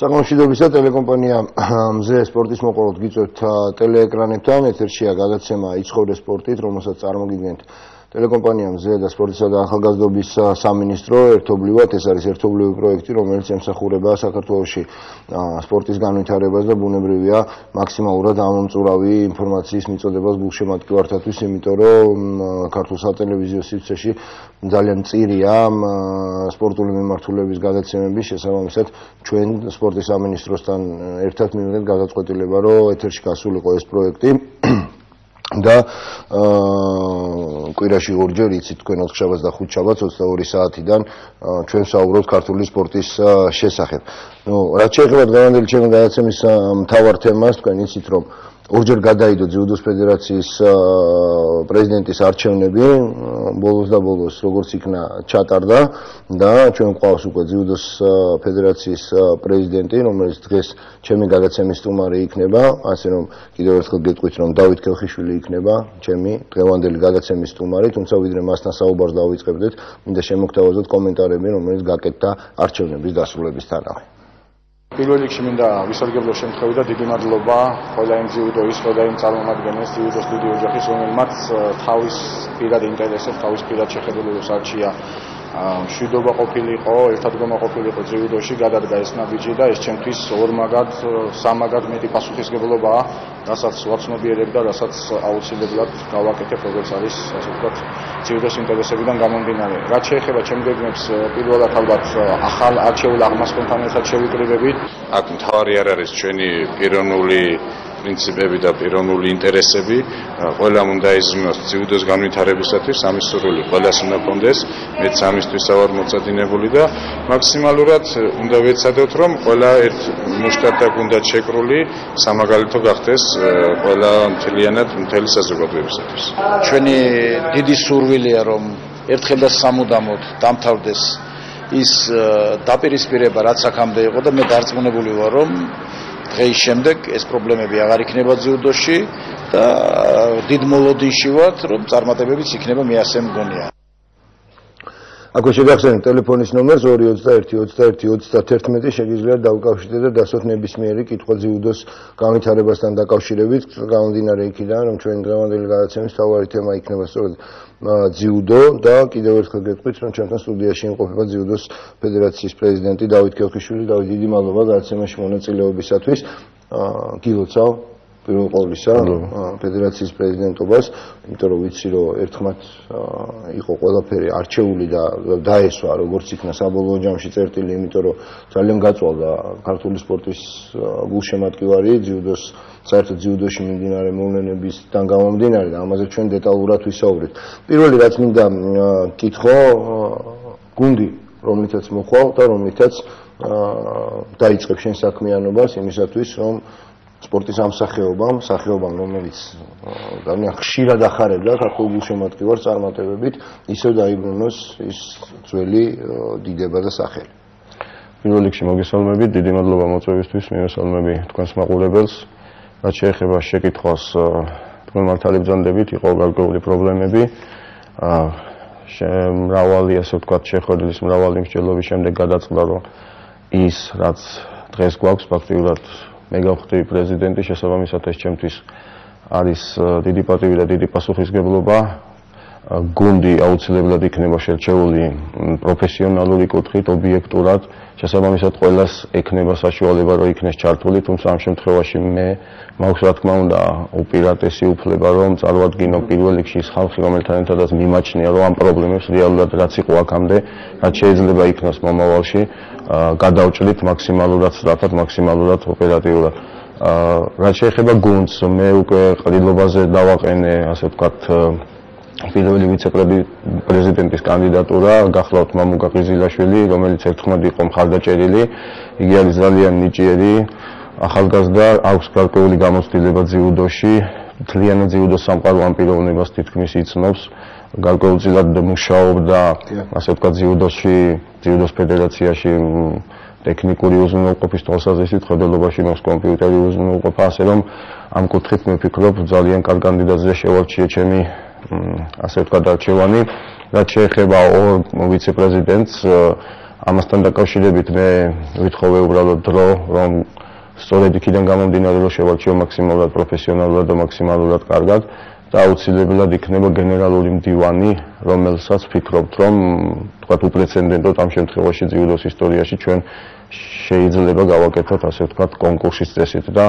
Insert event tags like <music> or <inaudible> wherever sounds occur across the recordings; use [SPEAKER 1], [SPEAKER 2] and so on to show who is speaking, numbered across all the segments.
[SPEAKER 1] საკონშიდობისა ტელეკომპანია <coughs> მზე სპორტის მოყოლოდ გიწევთ ტელეეკრანებთან ეთერშია გადაცემა იცხოვრე სპორტით რომელსაც წარმოგიდგენთ ტელეკომპანია მზე და სპორტისა და ახალგაზრდობის სამინისტრო ერთობლივად ეს არის ერთობლივი პროექტი რომელიც ემსახურება საქართველოსში სპორტის განვითარებას და ბუნებრივია მაქსიმალურად ამომწურავი ინფორმაციის მიწოდებას გულშემატკივართათვის იმიტომ რომ ქართულ სატელევიზიო სივრცეში ძალიან წირია სპორტული მიმართულების გადაცემების შესაბამისად ჩვენ სპორტის სამინისტროსთან ერთად მივიღეთ გადაწყვეტილება რომ ეთერში გასულიყო ეს პროექტი და აა კვირაში ორჯერ იცით თქვენ ოთხშაბათს და ხუთშაბათს 22 საათიდან ჩვენ საუბრობთ ქართული სპორტის შესახებ. ნუ რაც შეეხება დღევანდელი ჩემი გადაცემის მთავარ თემას, თქვენ იცით რომ ორჯერ გადაიდო ძიუდოს ფედერაციის პრეზიდენტის არჩევნები ბოლოს და ბოლოს როგორც იქნა ჩატარდა და ჩვენ ყავს უკვე ძიუდოს ფედერაციის პრეზიდენტი რომელიც დღეს ჩემი გადაცემის სტუმარი იქნება ასე რომ კიდევ ერთხელ გეტყვით რომ დავით ქელხიშვილი იქნება ჩემი დღევანდელი გადაცემის სტუმარი თუმცა ვიდრე მასთან საუბარს დავიწყებდეთ მინდა შემოგთავაზოთ კომენტარები რომელიც გაკეთდა არჩევნების დასრულებისთანავე
[SPEAKER 2] პირველ რიგში მინდა ვისარგებლო შემთხვევით და დიდი მადლობა ყველა იმ ძიუდოის, ყველა იმ წარმომადგენელს ძიუდოს დიდი ოჯახის, რომელმაც თავის პირად ინტერესებს, თავის პირად შეხედულებას არჩია მშვიდობა ყოფილიყო, ერთად გამოყოფილიყო ძიუდოში, გადადგა ეს ნაბიჯი და ეს ჩემთვის ორმაგად, სამაგად მეტი პასუხისგებლობაა, რასაც ვაცნობიერებ და რასაც აუცილებლად გავაკეთებ, როგორც არის, ასე ვთქვათ, ძიუდოს ინტერესებიდან გამომდინარე. რაც შეეხება ჩემ გეგმებს, პირველად ალბათ ახალ არჩეულ აღმასკომთან ერთად შევიკრიბებით.
[SPEAKER 3] აქ მთავარი არ არის ჩვენი პიროვნული პრინციპები და პიროვნული ინტერესები ყველამ უნდა იზრუნოს ძიუდოს განვითარებისათვის ამის სურვილი ყველას უნდა კონდეს მეც ამისთვის ავარ მოწადინებული და მაქსიმალურად უნდა ვეცადოთ რომ ყველა ერთ მუშტად უნდა შეკრული სამაგალითო გახდეს ყველა მთლიანად მთელი საზოგადოებისათვის.
[SPEAKER 4] ჩვენი დიდი სურვილია რომ ერთხელ და სამუდამოდ დამთავრდეს ის დაპირისპირება რაც აქამდე იყო და მე დარწმუნებული ვარ რომ დღეის შემდეგ ეს პრობლემები აღარ იქნება ძიუდოში და დიდ მოლოდინში ვართ რომ წარმატებებიც იქნება მე ასე მგონია.
[SPEAKER 1] აქვე შეგახსენებთ ტელეფონის ნომერს 221-21-31 შეგიძლიათ დაუკავშირდეთ და დასვათ ნებისმიერი კითხვა ძიუდოს განვითარებასთან დაკავშირებით გამომდინარე იქიდან რომ ჩვენი დღევანდელი გადაცემის თავარი თემა იქნება სწორედ ძიუდო და კიდევ ერთხელ გეტყვით რომ ჩვენთან სტუდიაში იმყოფება ძიუდოს ფედერაციის პრეზიდენტი დავით კელხიშვილი დავით დიდი მადლობა გადაცემაში მონაწილეობისათვის გილოცავ პირველ ყოვლისა ფედერაციის პრეზიდენტობას, იმიტომ რომ ვიცი რომ ერთხმათ იყო ყველაფერი არჩეული და დაესვა როგორც იქნა საბოლოო ჯამში წერტილი, იმიტომ რომ ძალიან გაწვალდა ქართული სპორტის გულშემატკივარი ძიუდოს საერთოდ ძიუდოში მიმდინარე მოვლენებისგან გამომდინარე და ამაზე ჩვენ დეტალურად ვისაუბრეთ. პირველი რაც მინდა კითხო გუნდი რომლითაც მოხვალ და რომლითაც დაიწყებ შენ საქმიანობას იმისათვის რომ სპორტის ამ სახეობამ, სახეობამ რომელიც ძალიან ხშირად ახარებდა ქართულ გულშემატკივარს წარმატებებით, ისევ დაიბრუნოს ის ძველი დიდება და სახელი.
[SPEAKER 5] პირველ რიგში მოგესალმებით, დიდი მადლობა მოწვევისთვის, მიესალმები თქვენს მაყურებელს. რაც შეეხება შეკითხვას, თქვენ მართალი ბრძანდებით, იყო გარკვეული პრობლემები. მრავალი ასე ვთქვათ, შეხვედრის მრავალი მსჯელობის შემდეგ გადაწყდა, რომ ის რაც დღეს გვაქვს ფაქტიურად მე გავხდი პრეზიდენტი შესაბამისად ეს ჩემთვის არის დიდი პატივი და დიდი პასუხისგებლობა გუნდი აუცილებლად იქნება შერჩეული პროფესიონალური კუთხით, ობიექტურად, შესაბამისად ყველას ექნება საშუალება რომ იქნეს ჩართული, თუმცა ამ შემთხვევაში მე მაქვს რა თქმა უნდა უპირატესი უფლება რომ წარვადგინო პირველ რიგში ის ხალხი, რომელთან ერთადაც მიმაჩნია რომ ამ პრობლემებს რეალურად რაც იყო აქამდე, რაც შეიძლება იქნას მომავალში, გადავჭრით მაქსიმალურად სწრაფად, მაქსიმალურად ოპერატიულად. აა რაც შეეხება გუნდს, მე უკვე ყრილობაზე დავაყენე, ასე ვთქვათ, პირველი ვიცე-პრეზიდენტის კანდიდატურა გახლავთ მამუკა ყიზილაშვილი, რომელიც ერთხმად იყო მხარდაჭერილი. იგი არის ძალიან ნიჭიერი ახალგაზრდა, აქვს გარკვეული გამოცდილება ძიუდოში, თლიანად ძიუდოს სამყარო ამ პიროვნებას თითქმის იცნობს. გარკვეულწილად მუშაობდა, ასე ვთქვათ, ძიუდოში, ძიუდოს ფედერაციაში ტექნიკური უზრუნველყოფის თვალსაზრისით ხედელობაში მას კომპიუტერი უზრუნველყოფა, ასე რომ ამ კუთხით მე ვფიქრობ ძალიან კარგ კანდიდატზე შევარჩიე ჩემი ასე ვთქვათ არჩევანი რაც შეეხება ორ ვიცე-პრეზიდენტს ამასთან დაკავშირებით მე ვითხოვე უბრალოდ დრო, რომ სწორედ იქიდან გამომდინარე რომ შევარჩიო მაქსიმალურად პროფესიონალურად და მაქსიმალურად კარგად და აუცილებლად იქნება გენერალური მდივანი, რომელსაც ფიქრობთ, რომ თქვათ უპრეცედენტოდ ამ შემთხვევაში ძიუდოს ისტორიაში ჩვენ შეიძლება გავაკეთოთ ასე ვთქვათ კონკურსის წესით და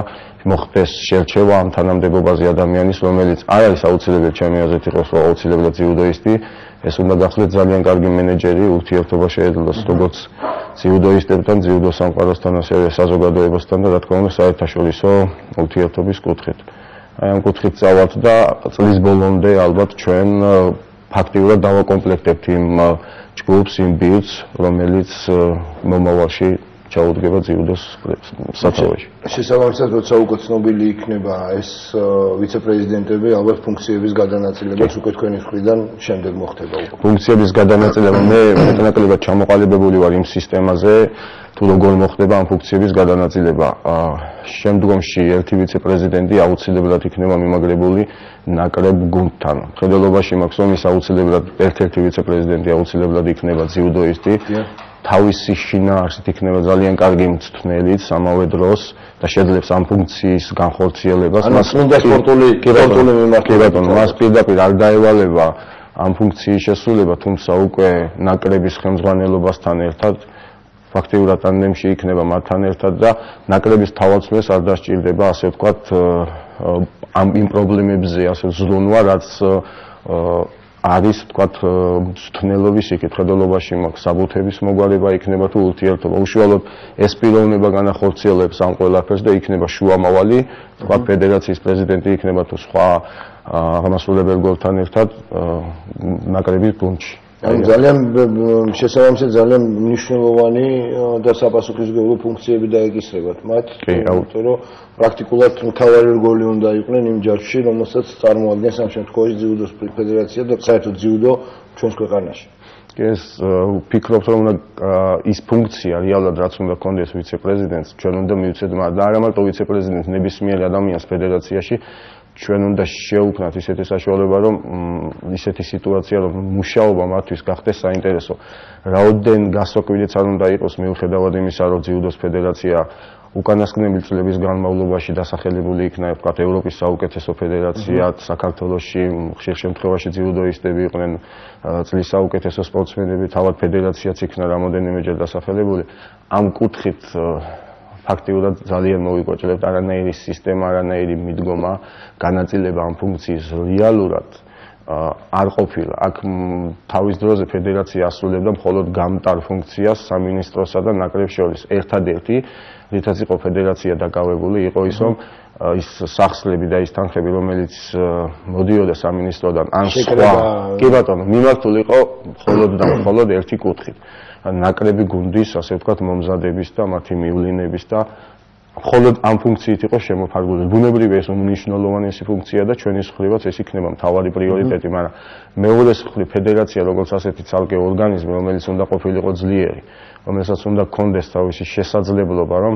[SPEAKER 5] მოხდეს შერჩევა ამ თანამდებობაზე ადამიანის, რომელიც არ არის აუცილებლად ჩემი აზრით იყოს აუცილებლად ძიუდოისტი, ეს უნდა გახლდეთ ძალიან კარგი მენეჯერი, ურთიერთობა შეეძლოს როგორც ძიუდოისტებთან, ძიუდო სამყაროსთან, ასევე საზოგადოებასთან და რა თქმა უნდა საერთაშორისო ურთიერთობის კუთხით. აი ამ კუთხით წავალთ და წლის ბოლომდე ალბათ ჩვენ ფაქტიურად დავაკომპლექტებთ იმ ჯგუფს, იმ ბიუტს, რომელიც მომავალში ჩაუდგება ძიუდოს საწოლში.
[SPEAKER 1] შესაბამისად, როცა უკვე ცნობილი იქნება ეს ვიცე-პრეზიდენტები, ალბათ ფუნქციების გადანაწილებაც უკვე თქვენი მხრიდან შემდეგ მოხდება უკვე.
[SPEAKER 5] ფუნქციების გადანაწილება მე მეტნაკლებად ჩამოყალიბებული ვარ იმ სისტემაზე, თუ როგორ მოხდება ამ ფუნქციების გადანაწილება. შემდგომში ერთი ვიცე-პრეზიდენტი აუცილებლად იქნება მიმაგრებული ნაკრებ გუნდთან. ხედელობაში მაქვს რომ ის აუცილებლად ერთ-ერთი ვიცე-პრეზიდენტი აუცილებლად იქნება ძიუდოისტი. თავისი შინაარსით იქნება ძალიან კარგი მწვრთნელი სამავე დროს და შეძლებს ამ ფუნქციის განხორციელებას.
[SPEAKER 1] მას უნდა სპორტული სპორტული მიმართულება,
[SPEAKER 5] მას პირდაპირ არ დაევალება ამ ფუნქციის შესრულება, თუმცა უკვე ნაკრების ხელმძღვანელობასთან ერთად ფაქტიურად ტანდემში იქნება მათთან ერთად და ნაკრების თავაცმეს არ დასჭირდება ასე ვთქვათ ამ იმ პრობლემებზე ასე ზრუნვა, რაც არის თქვათ მწვნელობის იკითხებელობაში მაქვს საბუთების მოგვარება იქნება თუ ურთიერთობა. უშუალოდ ეს პიროვნება განახორციელებს ამ ყველაფერს და იქნება შუამავალი. თქვათ ფედერაციის პრეზიდენტი იქნება თუ სხვა აღმასრულებელ გოლთან ერთად ნაკრების გუნდში
[SPEAKER 1] ანუ ძალიან შესაბამისად ძალიან მნიშვნელოვანი და საფასუხისმგებლო ფუნქციები დაეკისრებათ. მათ,
[SPEAKER 5] იმიტომ
[SPEAKER 1] რომ პრაქტიკულად მთავარი რგოლი უნდა იყვნენ იმ ჯარში, რომელსაც წარმოადგენს ამ შემთხვევაში ძიუდოს ფედერაცია და საერთოდ ძიუდო ჩვენს ქვეყანაში.
[SPEAKER 5] ეს ვფიქრობ, რომ ის ფუნქცია რეალურად რაც უნდა კონდეს ვიცე-პრეზიდენტს, ჩვენ უნდა მივცეთ, და არა მარტო ვიცე-პრეზიდენტს, ნებისმიერ ადამიანს ფედერაციაში ჩვენ უნდა შეუქმნათ ისეთი საშუალება, რომ ისეთი სიტუაცია, რომ მუშაობა მათთვის გახდეს საინტერესო. რაოდენ გასოკვირიც არ უნდა იყოს მიუხედავად იმისა, რომ ძიუდოს ფედერაცია უკანასკნელი წლების განმავლობაში დასახელებული იქნა, ვთქვათ, ევროპის საუკეთესო ფედერაციად, საქართველოსში ხშირ შემთხვევაში ძიუდოისტები იყვნენ წლის საუკეთესო სპორტსმენები, თავად ფედერაციაც იქნა რამოდენიმეჯერ დასახელებული. ამ კუთხით ფაქტიურად ძალიან მოიგვაჭრებთ არანაირი სისტემა, არანაირი მიდგომა, განაწილება ამ ფუნქციის რეალურად არ ყოფილა. აქ თავის დროზე ფედერაცია ასრულებდა მხოლოდ გამტარ ფუნქციას სამინისტროსა და ნაკრებს შორის. ერთადერთი, რითაც იყო ფედერაცია დაკავებული, იყო ის, რომ ის სახსლები და ის თანხები, რომელიც მოდიოდა სამინისტროდან, ან სხვა, კი ბატონო, მიმართული იყო მხოლოდ და მხოლოდ ერთი კუთხით. ნაკრები გუნდის, ასე ვთქვათ, მომზადების და მათი მივლინების და მხოლოდ ამ ფუნქციით იყო შემოფარგლული. ბუნებრივია ეს უნიშნულოვანესი ფუნქცია და ჩვენი მხრივაც ეს იქნება მთავარი პრიორიტეტი, მაგრამ მეორე მხრივ ფედერაცია როგორც ასეთი ცალკე ორგანიზმი, რომელიც უნდა ყოფილიყო ძლიერი, რომელსაც უნდა კონდეს თავისი შესაძლებლობა, რომ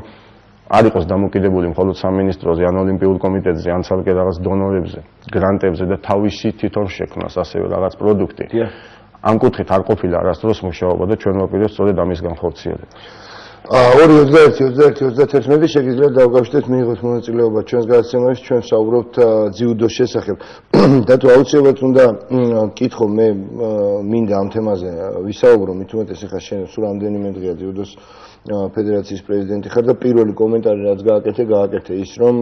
[SPEAKER 5] არ იყოს დამოკიდებული მხოლოდ სამინისტროზე, ან ოლიმპიურ კომიტეტზე, ან ცალკე რაღაც დონორებზე, გრანტებზე და თავისი თვითონ შექმნას ასევე რაღაც პროდუქტი. დიახ. ამ კუთხით არ ყოფილა არასდროს მუშაობა და ჩვენ ვაპირებთ სწორედ ამის განხორციელება.
[SPEAKER 1] აა 2:21:21 შეგიძლიათ დავგავშდეთ მიიღოთ მონაწილეობა ჩვენს გადაცემაში ჩვენ საუბრობთ ძიუდოს შესახებ <clears throat> და თუ აუცილებლად უნდა კითხო მე მინდა ამ თემაზე ვისაუბრო მით უმეტეს ახლა შენ სულ რამდენიმე დღეა ძიუდოს ფედერაციის პრეზიდენტი ხარ და პირველი კომენტარი რაც გააკეთე, გააკეთე ის, რომ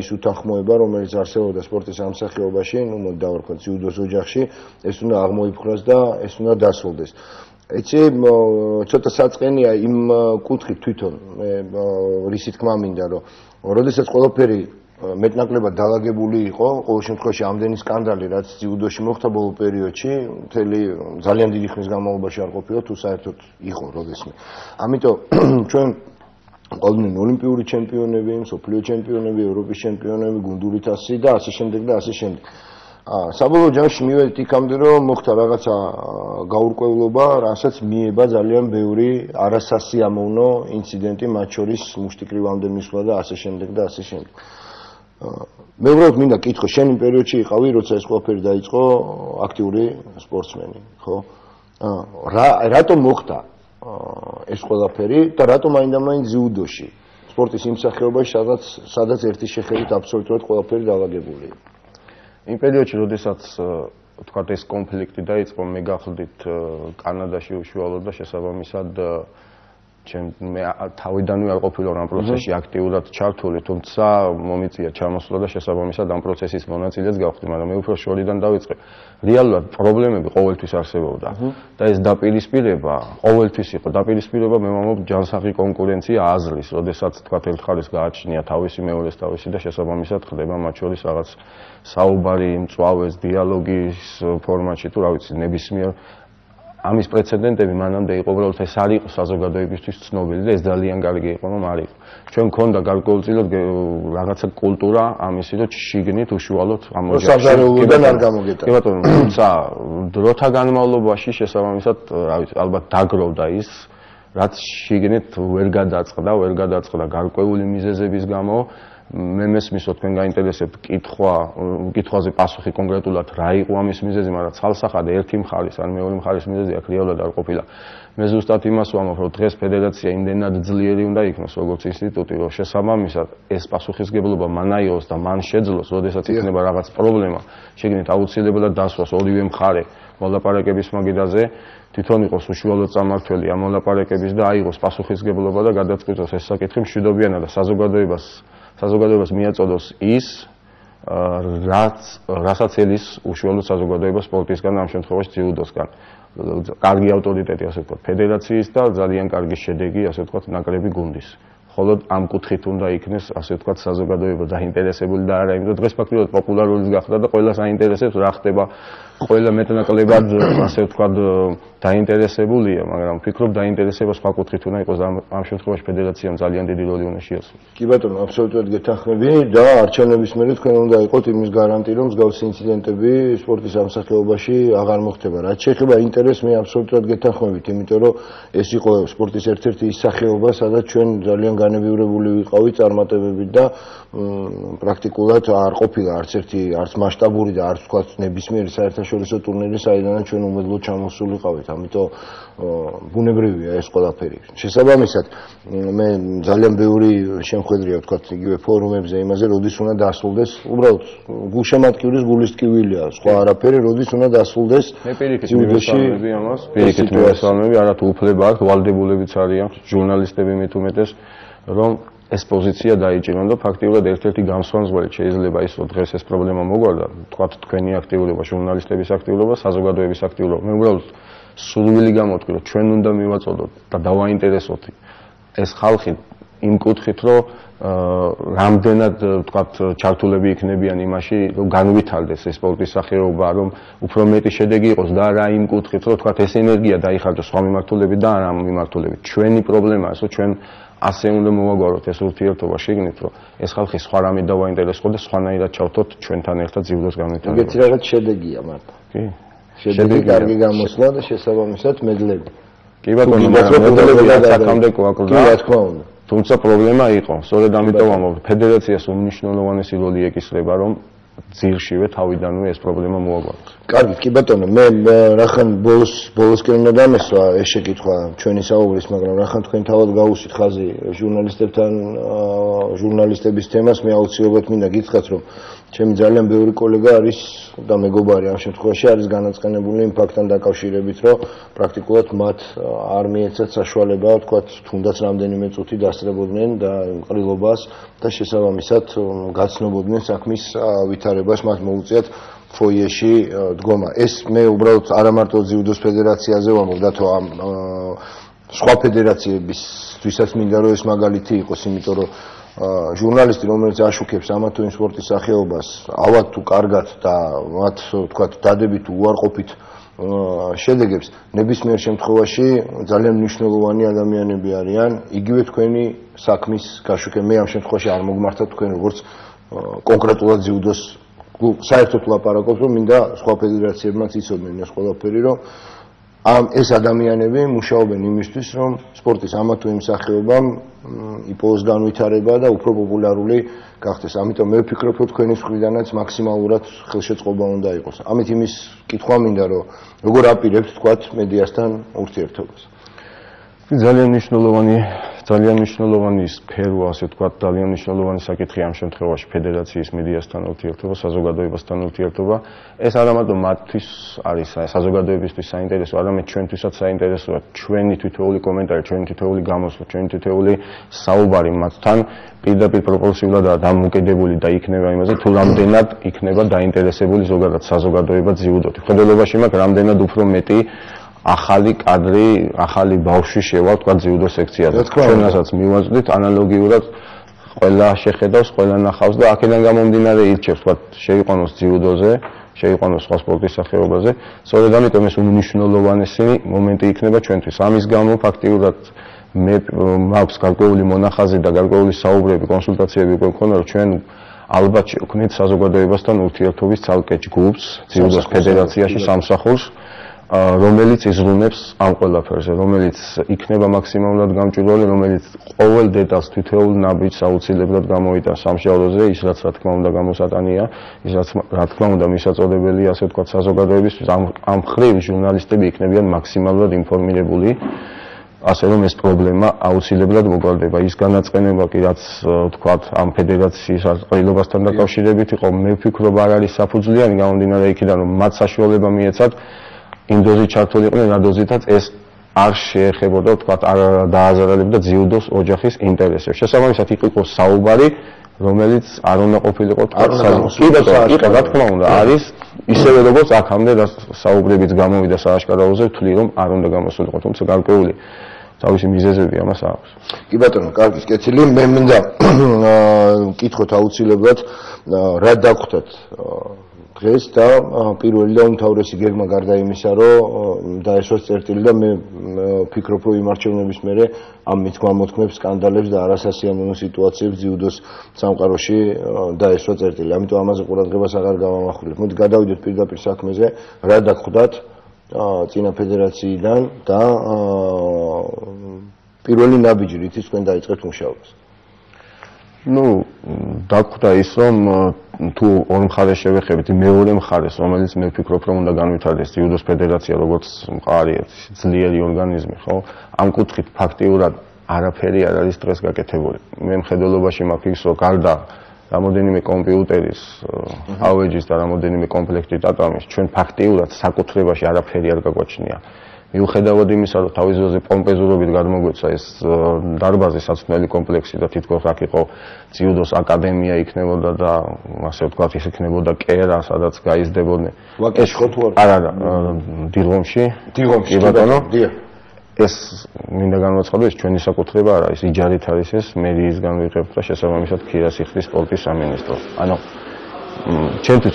[SPEAKER 1] ის უთანხმოება, რომელიც არსებობდა სპორტის ამსახიობაში, ну, მოდი დავარქვათ, ძიუდოს ოჯახში, ეს უნდა აღმოიფხვრას და ეს უნდა დასრულდეს. ეცე ცოტა საწყენია იმ კუთხით თვითონ, მე რისი თქმა მინდა, რომ როდესაც ყველაფერი მეტნაკლებად დაალაგებული იყო ყოველ შემთხვევაში ამდენი სკანდალი რაც ძიუდოში მოხდა ბოლო პერიოდში მთელი ძალიან დიდი ხნის განმავლობაში არ ყოფილა თუ საერთოდ იყო როდესმე ამიტომ <clears throat> ჩვენ ყოველდღე ოლიმპიური ჩემპიონები, სოფლიო ჩემპიონები, ევროპის ჩემპიონები, გუნდური თასი და ასე შემდეგ და ასე შემდეგ. აა საბოლოო ჯამში მივედით იქამდე რომ მოხდა რაღაცა გაურკვევლობა, რასაც მიება ძალიან ბევრი არასასიამოვნო ინციდენტი მათ შორის მუშტიკრივამდე მისვლა და ასე შემდეგ და ასე შემდეგ. მე უბრალოდ მინდა კითხო, შენ იმ პერიოდში იყავი, როცა ეს ყველაფერი დაიწყო, აქტიური სპორტსმენი, ხო? რა რატომ მოხდა? ეს ყველაფერი და რატომ აინდა-მაინც ძიუდოში? სპორტის იმ სახეობაში, სადაც სადაც ერთი შეხედვით აბსოლუტურად ყველაფერი დაალაგებულია.
[SPEAKER 5] იმ პერიოდში, როდესაც თქვათ ეს კონფლიქტი დაიწყო, მე გახლდით კანადაში უშუალოდ და შესაბამისად ჩემ მე თავიდანვე არ ყოფილიო ამ პროცესში აქტიურად ჩართული, თუმცა მომიწია ჩამოსვლა და შესაბამისად ამ პროცესის მონაწილეც გავხდი, მაგრამ მე უფრო შორიდან დავიწყე. რეალურად პრობლემები ყოველთვის არსებობდა და ეს დაპირისპირება ყოველთვის იყო. დაპირისპირება მე მომობ ჯანსაღი კონკურენცია აზრის, როდესაც თქვა ერთხალის გააჩნია თავისი მეორეს თავისი და შესაბამისად ხდება მათ შორის რაღაც საუბარი, მწვავეს, დიალოგის ფორმატში თუ რა ვიცი, ნებისმიერ ამის პრეცედენტები მანამდე იყო უბრალოდ ეს არ იყო საზოგადოებისთვის ცნობილი და ეს ძალიან კარგი იყო რომ არ იყო. ჩვენ მქონდა გარკვეულწილად რაღაცა კულტურა ამისი რომ შიგნით უშუალოდ
[SPEAKER 1] ამოჯახშიდან არ გამოგეტა.
[SPEAKER 5] კი ბატონო, თუმცა დროთა განმავლობაში შესაბამისად, რა ვიცი, ალბათ დაგროვდა ის რაც შიგნით ვერ გადაწყდა, ვერ გადაწყდა გარკვეული მიზეზების გამო მე მესმის რომ თქვენ გაინტერესებთ კითხვა, კითხვაზე პასუხი კონკრეტულად რა იყო ამის მიზეზი, მაგრამ ცალსახად ერთი მხარის ან მეორე მხარის მიზეზი აქ რეალურად არ ყოფილა. მე ზუსტად იმას ვამბობ, რომ დღეს ფედერაცია იმდენად ძლიერი უნდა იქნოს, როგორც ინსტიტუტი, რომ შესაბამისად ეს პასუხისგებლობა მანაიოს და მან შეძლოს, როდესაც იქნება რაღაც პრობლემა, შეგნით აუცილებლად დასვას ორივე მხარე მოლაპარაკების მაგიდაზე, თვითონ იყოს უშუალოდ წარმართველი ამ მოლაპარაკების და აიღოს პასუხისგებლობა და გადაწყვიტოს ეს საკითხი მშვიდობიანად და საზოგადოებას საზოგადოებას მიაწოდოს ის რაც რასაც ელის უშუალოდ საზოგადოება სპორტისგან ამ შემთხვევაში ძიუდოსგან კარგი ავტორიტეტი ასე ვთქვათ ფედერაციის და ძალიან კარგი შედეგი ასე ვთქვათ ნაკრები გუნდის. ხოლო ამ კუთხით უნდა იქნეს ასე ვთქვათ საზოგადოება დაინტერესებული და არა იმიტომ დღეს ფაქტობრივად პოპულარულიც გახდა და ყველა საინტერესებს რა ხდება ყველა მეტნაკლებად ასე ვთქვათ დაინტერესებულია, მაგრამ ვფიქრობ დაინტერესება სხვა კუთხით უნდა იყოს ამ შემთხვევაში ფედერაციამ ძალიან დიდი როლი უნდა შეასრულოს.
[SPEAKER 1] კი ბატონო, აბსოლუტურად გეთანხმები და არჩევნების მერე თქვენ უნდა იყოთ იმის გარანტი, რომ მსგავსი ინციდენტები სპორტის ამსახეობაში აღარ მოხდება. რაც შეეხება ინტერესს, მე აბსოლუტურად გეთანხმებით, იმიტომ რომ ეს იყო სპორტის ერთ-ერთი ის სახეობა, სადაც ჩვენ ძალიან განებივრებული ვიყავით წარმატებებით და პრაქტიკულად არ ყოფილა არც ერთი არც მასშტაბური და არც თქვა ნებისმიერი საერთაშორისო ტურნირი, საიდანაც ჩვენ უმედლოდ ჩამოსულიყავით. ამიტომ ბუნებრივია ეს ყველაფერი. შესაბამისად, მე ძალიან ბევრი შემხედრია ვთქვათ იგივე ფორუმებზე იმაზე, როდის უნდა დასრულდეს, უბრალოდ გულშემატკივრის გულის ტკივილია, სხვა არაფერი, როდის უნდა დასრულდეს.
[SPEAKER 5] მე პირიქით მივესალმები ამას. პირიქით მივესალმები, არათუ უფლება აქვს, ვალდებულებიც არიან ჟურნალისტები მით უმეტეს, რომ ეს პოზიცია დაიჭირონ და ფაქტიურად ერთ-ერთი გამსვანზღვრელი შეიძლება ის რომ დღეს ეს პრობლემა მოგვარდა, თქვათ თქვენი აქტიულობა, ჟურნალისტების აქტიულობა, საზოგადოების აქტიულობა. მე უბრალოდ სულვილი გამოთქვი, რომ ჩვენ უნდა მივაწოდოთ და დავაინტერესოთ ეს ხალხი იმ კუთხით, რომ რამდენად ვთქვათ ჩართულები იქნებიან იმაში, რომ განვითარდეს ეს სპორტის სახეობა, რომ უფრო მეტი შედეგი იყოს და რა იმ კუთხით, რომ ვთქვათ ეს ენერგია დაიხარჯოს სხვა მიმართულებით და არა მიმართულებით. ჩვენი პრობლემაა, რომ ჩვენ ასე უნდა მოვაგვაროთ ეს ურთიერთობა შეგნით, რომ ეს ხალხი სხვა რამე დავაინტერესოთ და სხვანაირად ჩავთოთ ჩვენთან ერთად ძიუდოს განვითარებაში.
[SPEAKER 1] ეგეთი რაღაც შედეგია მარტო. კი. შედეგი კარგი გამოსვლა და შესაბამისად მედლები.
[SPEAKER 5] კი ბატონო, მაგრამ აქამდე კვაკლდა.
[SPEAKER 1] კი, რა თქმა უნდა.
[SPEAKER 5] თუმცა პრობლემა იყო, სწორედ ამიტომ ამბობ, ფედერაციას უმნიშვნელოვანესი როლი ეკისრება, რომ ძირშივე თავიდანვე ეს პრობლემა მოაგვაროს.
[SPEAKER 1] კარგი, კი ბატონო, მე რახან ბოლოს ბოლოსკენ უნდა დამესვა ეს შეკითხვა ჩვენი საუბრის, მაგრამ რახან თქვენ თავად გაუსვით ხაზი ჟურნალისტებთან ჟურნალისტების თემას, მე აუცილებლად მინდა გითხრათ, რომ ჩემი ძალიან ბევრი კოლეგა არის და მეგობარი ამ შემთხვევაში არის განაცხენებული იმ ფაქტთან დაკავშირებით, რომ პრაქტიკულად მათ არ მიეცათ საშუალება, თქვა თუნდაც რამდენიმე წუთი დასწრებოდნენ და ყრილობას და შესაბამისად გაცნობოდნენ საქმის ვითარებას, მათ მოუწიათ ფოიეში დგომა. ეს მე უბრალოდ არა მარტო ძიუდოს ფედერაციაზე ვამბობ და თო ამ სხვა ფედერაციებისთვისაც მინდა რომ ეს მაგალითი იყოს, იმიტომ რომ ჟურნალისტი რომელიც აშუქებს ამა თუ იმ სპორტის სახეობას, ალბათ თუ კარგად და მათ თქვა დადებით უარყოფით შედეგებს ნებისმიერ შემთხვევაში ძალიან მნიშვნელოვანი ადამიანები არიან. იგივე თქვენი საქმის გაშუქება მე ამ შემთხვევაში არ მოგმართა თქვენ როგორც კონკრეტულად ძიუდოს საერთოდ ლაპარაკობს რომ მინდა სხვა ფედერაციებმაც იცოდნენ ეს ყველაფერი რომ ამ ეს ადამიანები მუშაობენ იმისთვის რომ სპორტის ამა თუ იმ სახეობამ იპოვოს განვითარება და უფრო პოპულარული გახდეს. ამიტომ მე ვფიქრობ რომ თქვენი მხრიდანაც მაქსიმალურად ხელშეწყობა უნდა იყოს. ამით იმის კითხვა მინდა რომ როგორ აპირებთ თქვათ მედიასთან ურთიერთობას.
[SPEAKER 5] ძალიან მნიშვნელოვანი ძალიან მნიშვნელოვანი სფერო, ასე ვთქვათ, ძალიან მნიშვნელოვანი საკითხი ამ შემთხვევაში ფედერაციის მედიასთან ურთიერთობა, საზოგადოებასთან ურთიერთობა. ეს არა მარტო მათთვის არის საზოგადოებისთვის საინტერესო, არამედ ჩვენთვისაც საინტერესოა ჩვენი თითოეული კომენტარი, ჩვენი თითოეული გამოსვლა, ჩვენი თითოეული საუბარი მათთან პირდაპირ პროპორციულადაა დამოკიდებული და იქნება იმაზე, თუ რამდენად იქნება დაინტერესებული ზოგადად საზოგადოება ძიუდოთი. ხედელობაში მაქვს რამდენად უფრო მეტი ახალი კადრი, ახალი ბავშვი შევა, თქვა ძიუდო სექციაზე. ჩვენასაც მივაძვდით ანალოგიურად ყველა შეხედავს, ყველა ნახავს და აქედან გამომდინარე ირჩევს, თქვა შეიყვანოს ძიუდოზე, შეიყვანოს სხვა სპორტის სახეობაზე. სწორედ ამიტომ ეს უნიშნულოვანესი მომენტი იქნება ჩვენთვის. ამის გამო ფაქტიურად მე მაქვს გარკვეული მონახაზი და გარკვეული საუბრები, კონსულტაციები უკვე მქონდა, რომ ჩვენ ალბათ შევქმნით საზოგადოებასთან ურთიერთობის ცალკე ჯგუფს, ძიუდოს ფედერაციაში სამსახურს. რომელიც იზრუნებს ამ ყველაფერზე, რომელიც იქნება მაქსიმალურად გამჭვირვალე, რომელიც ყოველ დეტალს თითოეულ ნაბიჯს აუცილებლად გამოიტანს სამშაბლოზე, ის რაც რა თქმა უნდა გამოსატანია, ის რაც რა თქმა უნდა მისაწოდებელია, ასე ვთქვათ, საზოგადოებისთვის ამ ამ ხრივ ჟურნალისტები იქნებიან მაქსიმალურად ინფორმირებული. ასე რომ ეს პრობლემა აუცილებლად მოგვარდება. ის განაცხენება კი რაც ვთქვათ ამ ფედერაციის ყრილობასთან დაკავშირებით იყო, მე ვფიქრობ არ არის საფუძვლიანი გამომდინარე იქიდან რომ მათ საშუალება მიეცათ იმ დოზით ჩართული იყვნენ რა დოზითაც ეს არ შეეხებოდა თქვა არ დააზარალებდა ძიუდოს ოჯახის ინტერესებს შესაბამისად იყო საუბარი რომელიც არ უნდა ყოფილიყო თქვა საუბარი იყო რა თქმა უნდა არის ისევე როგორც აქამდე და საუბრებიც გამოვიდა სააშკარაოზე ვთვლი რომ არ უნდა გამოსულიყო თუმცა გარკვეული თავისი მიზეზები ამას აქვს.
[SPEAKER 1] კი ბატონო, კარგი, კეთილი. მე მინდა <coughs> კითხოთ აუცილებლად რა დაგხვდათ დღეს და პირველი და უმთავრესი გეგმა გარდა იმისა, რომ დაესვას წერტილი და მე ვფიქრობ, რომ იმ არჩევნების მერე ამ მithmamotkmებს, სკანდალებს და არასასიამოვნო სიტუაციებს ძიუდოს სამყაროში დაესვა წერტილი. ამიტომ ამაზე ყურადღებას აღარ გავამახვილებ. მოდი გადავიდეთ პირდაპირ საქმეზე, რა დაგხვდათ წინა ფედერაციიდან და პირველი ნაბიჯი რითიც თქვენ დაიწყეთ მუშაობას.
[SPEAKER 5] Ну დაგვდა ის რომ თუ ორ მხარეს შევეხებით მეორე მხარეს რომელიც მე ვფიქრობ რომ უნდა განვითარდეს ჯუდოს ფედერაცია როგორც მყარი ძლიერი ორგანიზმი ხო ამ კუთხით ფაქტიურად არაფერი არ არის დღეს გაკეთებული. მე მხედველობაში მაქვს ის რომ გარდა რამოდენიმე კომპიუტერის ავეჯის და რამოდენიმე კომპლექტი დატამის ჩვენ ფაქტიურად საკუთრებაში არაფერი არ გაგვაჩნია მიუხედავად იმისა, რომ თავის ძროზე პომპეზურობით გადმოგვეცა ეს დარბაზი საცნელი კომპლექსი და თითქოს აქ იყო ძიუდოს აკადემია იქნებოდა და ასე ვთქვათ, ის იქნებოდა კერა, სადაც გაიზრდებოდნენ.
[SPEAKER 1] ვაკეში ხო თუ
[SPEAKER 5] არა? არა, დილღომში. კი ბატონო. ეს მინდა განვაცხადო, ეს ჩვენი საკუთრება არა, ეს იჯარით არის ეს მერიისგან ვიღებთ და შესაბამისად ქირას იხდის სპორტის სამინისტრო. ანუ ჩემთვის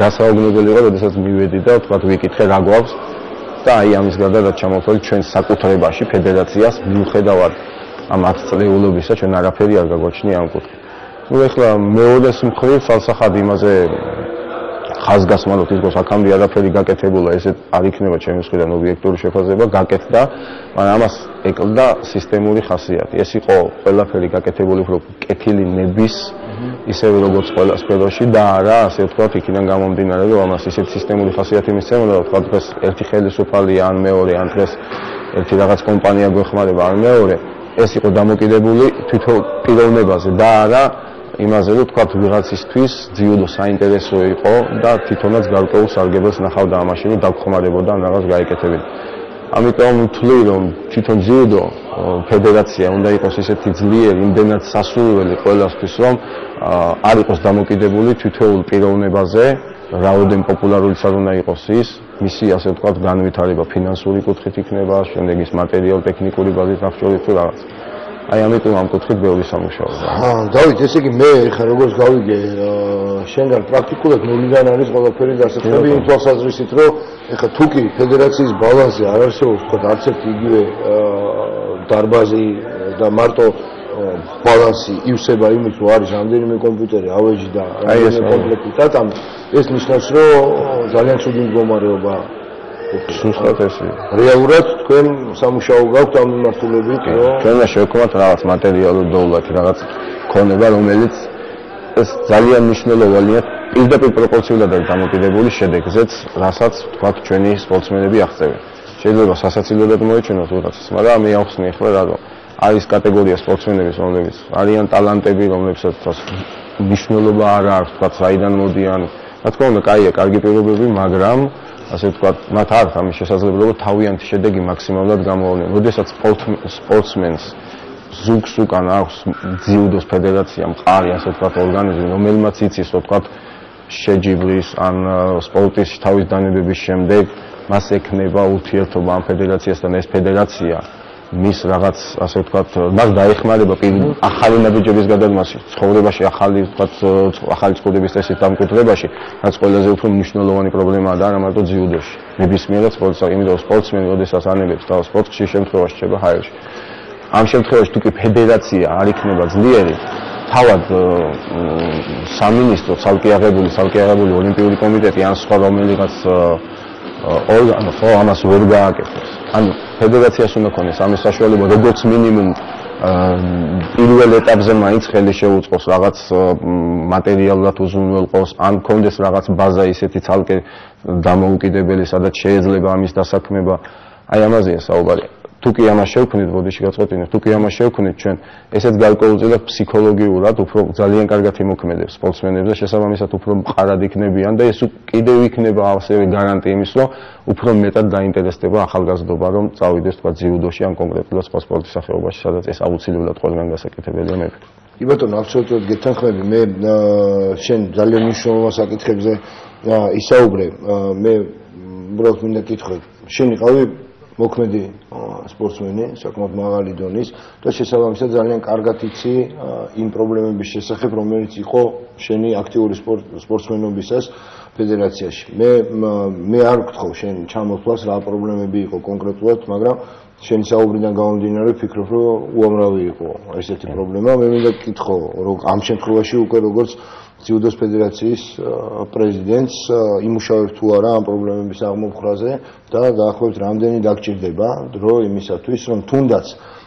[SPEAKER 5] გასაუბრებელი იყო, როდესაც მივედი და თქვა ვიკითხე რა გვაქვს და აი ამის გარდა რაც ჩამოთვალე ჩვენ საკუთრებაში ფედერაციას მიუხედავად ამ 10 წლეულობისა ჩვენ არაფერი არ გაგვაჩნია ამ კუთხით. ნუ ეხლა მეორეს მხრივ falsafad იმაზე ხაზგასმა რომ თითქოს აქამდე არაფერი გაკეთებულა, ესე არ იქნება ჩემი მხრიდან ობიექტური შეფასება, გაკეთდა, მაგრამ ამას ეკლდა სისტემური ხასიათი. ეს იყო ყველაფერი გაკეთებული უფრო კეთილი ნების ისევე როგორც ყველა სფეროში და არა ასე ვთქვათ იქიდან გამომდინარე რომ ამას ისეთ სისტემური ხასიათი მისცემდა რომ ვთქვათ დღეს ერთი ხელისუფალია ან მეორე ან დღეს ერთი რაღაც კომპანია გვეხმარება ან მეორე. ეს იყო დამოკიდებული თვითონ პიროვნებაზე და არა იმაზე რომ ვთქვათ ვიღაცისთვის ძიუდო საინტერესო იყო და თვითონაც გარკვეულ სარგებელს ნახავდა ამაში რომ დაგხმარებოდა ან რაღაც გაეკეთებინა ამიტომ ვთვლი რომ თვითონ ძიუდო ფედერაცია უნდა იყოს ისეთი ძლიერი, იმდენად სასურველი ყველასთვის, რომ არ იყოს დამოკიდებული თითოეულ პიროვნებაზე, რაოდენ პოპულარულიც არ უნდა იყოს ის, მისი ასე ვთქვათ განვითარება ფინანსური კუთხით იქნება, შემდეგ ის მატერიალ-ტექნიკური ბაზით აღჭურვით თუ რაღაც. აი ამიტომ ამ კუთხით ბევრი სამუშაოა.
[SPEAKER 1] აა დავით, ესე იგი მე ხა როგორც გავიგე შენგან პრაქტიკულად ნულიდან არის ყველაფერი დასაწყები იმ თვალსაზრისით, რომ ეხა თუკი ფედერაციის ბალანსი არ არსებობს, თქო არც ერთი იგივე დარბაზი და მარტო ბალანსი ივსება იმით, რომ არის რამდენიმე კომპიუტერი, ავეჯი და რამდენიმე კომპლექტი დატამ, ეს ნიშნავს, რომ ძალიან ცუდი მდგომარეობაა.
[SPEAKER 5] სუსტად ესე.
[SPEAKER 1] რეალურად თქვენ სამუშაო გაქვთ ამ მიმართულებით, რომ
[SPEAKER 5] ჩვენმა შევქმნათ რაღაც მატერიალური დოულათი, რაღაც ქონება, რომელიც ეს ძალიან მნიშვნელოვანია პირდაპირ პროპორციულად არის დამოკიდებული შედეგზეც, რასაც თქვა ჩვენი სპორტსმენები აღწევენ. შეიძლება სასაცილებლად მოეჩვენოს ვიღაცას, მაგრამ მე ახსნი ახლა რა რომ არის კატეგორია სპორტსმენების, რომლებიც არიან ტალანტები, რომლებსაც მნიშვნელობა არ აქვს, თქვა საიდან მოდიან. რა თქმა უნდა, კაია, კარგი პირობები, მაგრამ ასე ვთქვა, მათ არ ამის შესაძლებლობა თავიანთი შედეგი მაქსიმალურად გამოავლინონ. როდესაც სპორტსმენს ზუგს უკან აქვს ძიუდოს ფედერაცია მყარი, ასე ვთქვა, ორგანიზმი, რომელმაც იცის, ვთქვა, შეჯიბლის ან სპორტის თავის დანებების შემდეგ მას ექნება ურთიერთობა ამ ფედერაციასთან ეს ფედერაცია მის რაღაც ასე ვთქვათ, მას დაეხმარება ახალი ნაბიჯების გადადგმაში, ცხოვრებაში ახალი ვთქვათ, ახალი ცხოვრების წესის დამკვიდრებაში, რაც ყველაზე უფრო მნიშვნელოვანი პრობლემაა და არა მარტო ძიუდოში. ნებისმიერად სპორტსა, იმიტომ სპორტსმენი, როდესაც ანებებს და სპორტში შემთხვევაში შეება ჰაერში. ამ შემთხვევაში თუ კი ფედერაცია არ იქნება ძლიერი, თავად სამინისტრო, ცალკე აღებული, ცალკე აღებული ოლიმპიური კომიტეტი ან სხვა რომელიღაც ორგანო ხო ამას ვერ გააკეთებს. ანუ ფედერაციას უნდა ქონდეს ამის საშუალება როგორც მინიმუმ პირველ ეტაპზე მაინც ხელი შეუწყოს რაღაც მატერიალურად უზრუნველყოს ან ქონდეს რაღაც ბაზა ისეთი ცალკე დამოუკიდებელი სადაც შეიძლება ამის დასაქმება. აი ამაზეა საუბარი თუ კი ამას შევქმნით, ბოდიში გაწყვეტინეთ, თუ კი ამას შევქმნით ჩვენ, ესეც გარკვეულწილად ფსიქოლოგიურად უფრო ძალიან კარგად იმოქმედებს სპორტსმენებს და შესაბამისად უფრო მყარად იქნებიან და ეს კიდევ იქნება ასევე გარანტი იმის, რომ უფრო მეტად დაინტერესდება ახალგაზრდობა, რომ წავიდეს თქვა ძიუდოში ან კონკრეტულად სპორტის სახეობაში, სადაც ეს აუცილებლად ყველგან გასაკეთებელია მე.
[SPEAKER 1] კი ბატონო, აბსოლუტურად გეთანხმები. მე შენ ძალიან მნიშვნელოვან საკითხებზე ისაუბრე. მე უბრალოდ მინდა კითხო, შენ იყავი მოქმედი სპორტსმენი, საკმაოდ მაღალი დონის და შესაბამისად ძალიან კარგად იცი იმ პრობლემების შესახებ, რომელიც იყო შენი აქტიური სპორტსმენობისას ფედერაციაში. მე მე არ გთხოვ შენ ჩამოთვლას რა პრობლემები იყო კონკრეტულად, მაგრამ შენი საუბრიდან გამომდინარე ვფიქრობ, რომ უამრავი იყო ესეთი პრობლემა. მე მინდა გკითხო, რომ ამ შემთხვევაში უკვე როგორც ძიუდოს ფედერაციის პრეზიდენტს იმუშავებს თუ არა ამ პრობლემების აღმოფხრაზე და დაახლოებით რამდენი დაგჭირდება დრო იმისათვის რომ თუნდაც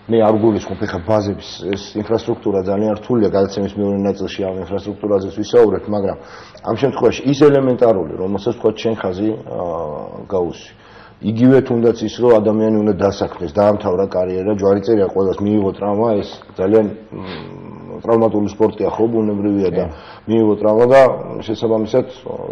[SPEAKER 1] მე არ გულისხმობ ეხა ბაზების ეს ინფრასტრუქტურა ძალიან რთულია გადაცემის მეორე ნაწილში ამ ინფრასტრუქტურაზე ვისაუბრეთ მაგრამ ამ შემთხვევაში ის ელემენტარული რომელსაც თქვა ჩვენ ხაზი გაუსი. იგივე თუნდაც ის რომ ადამიანი უნდა დასაქმდეს დაამთავრა კარიერა ჯვარი წერია ყოველას მიიღო ტრავმა ეს ძალიან ტრავმატული სპორტია ხო ბუნებრივია და მიიღო ტრავმა და შესაბამისად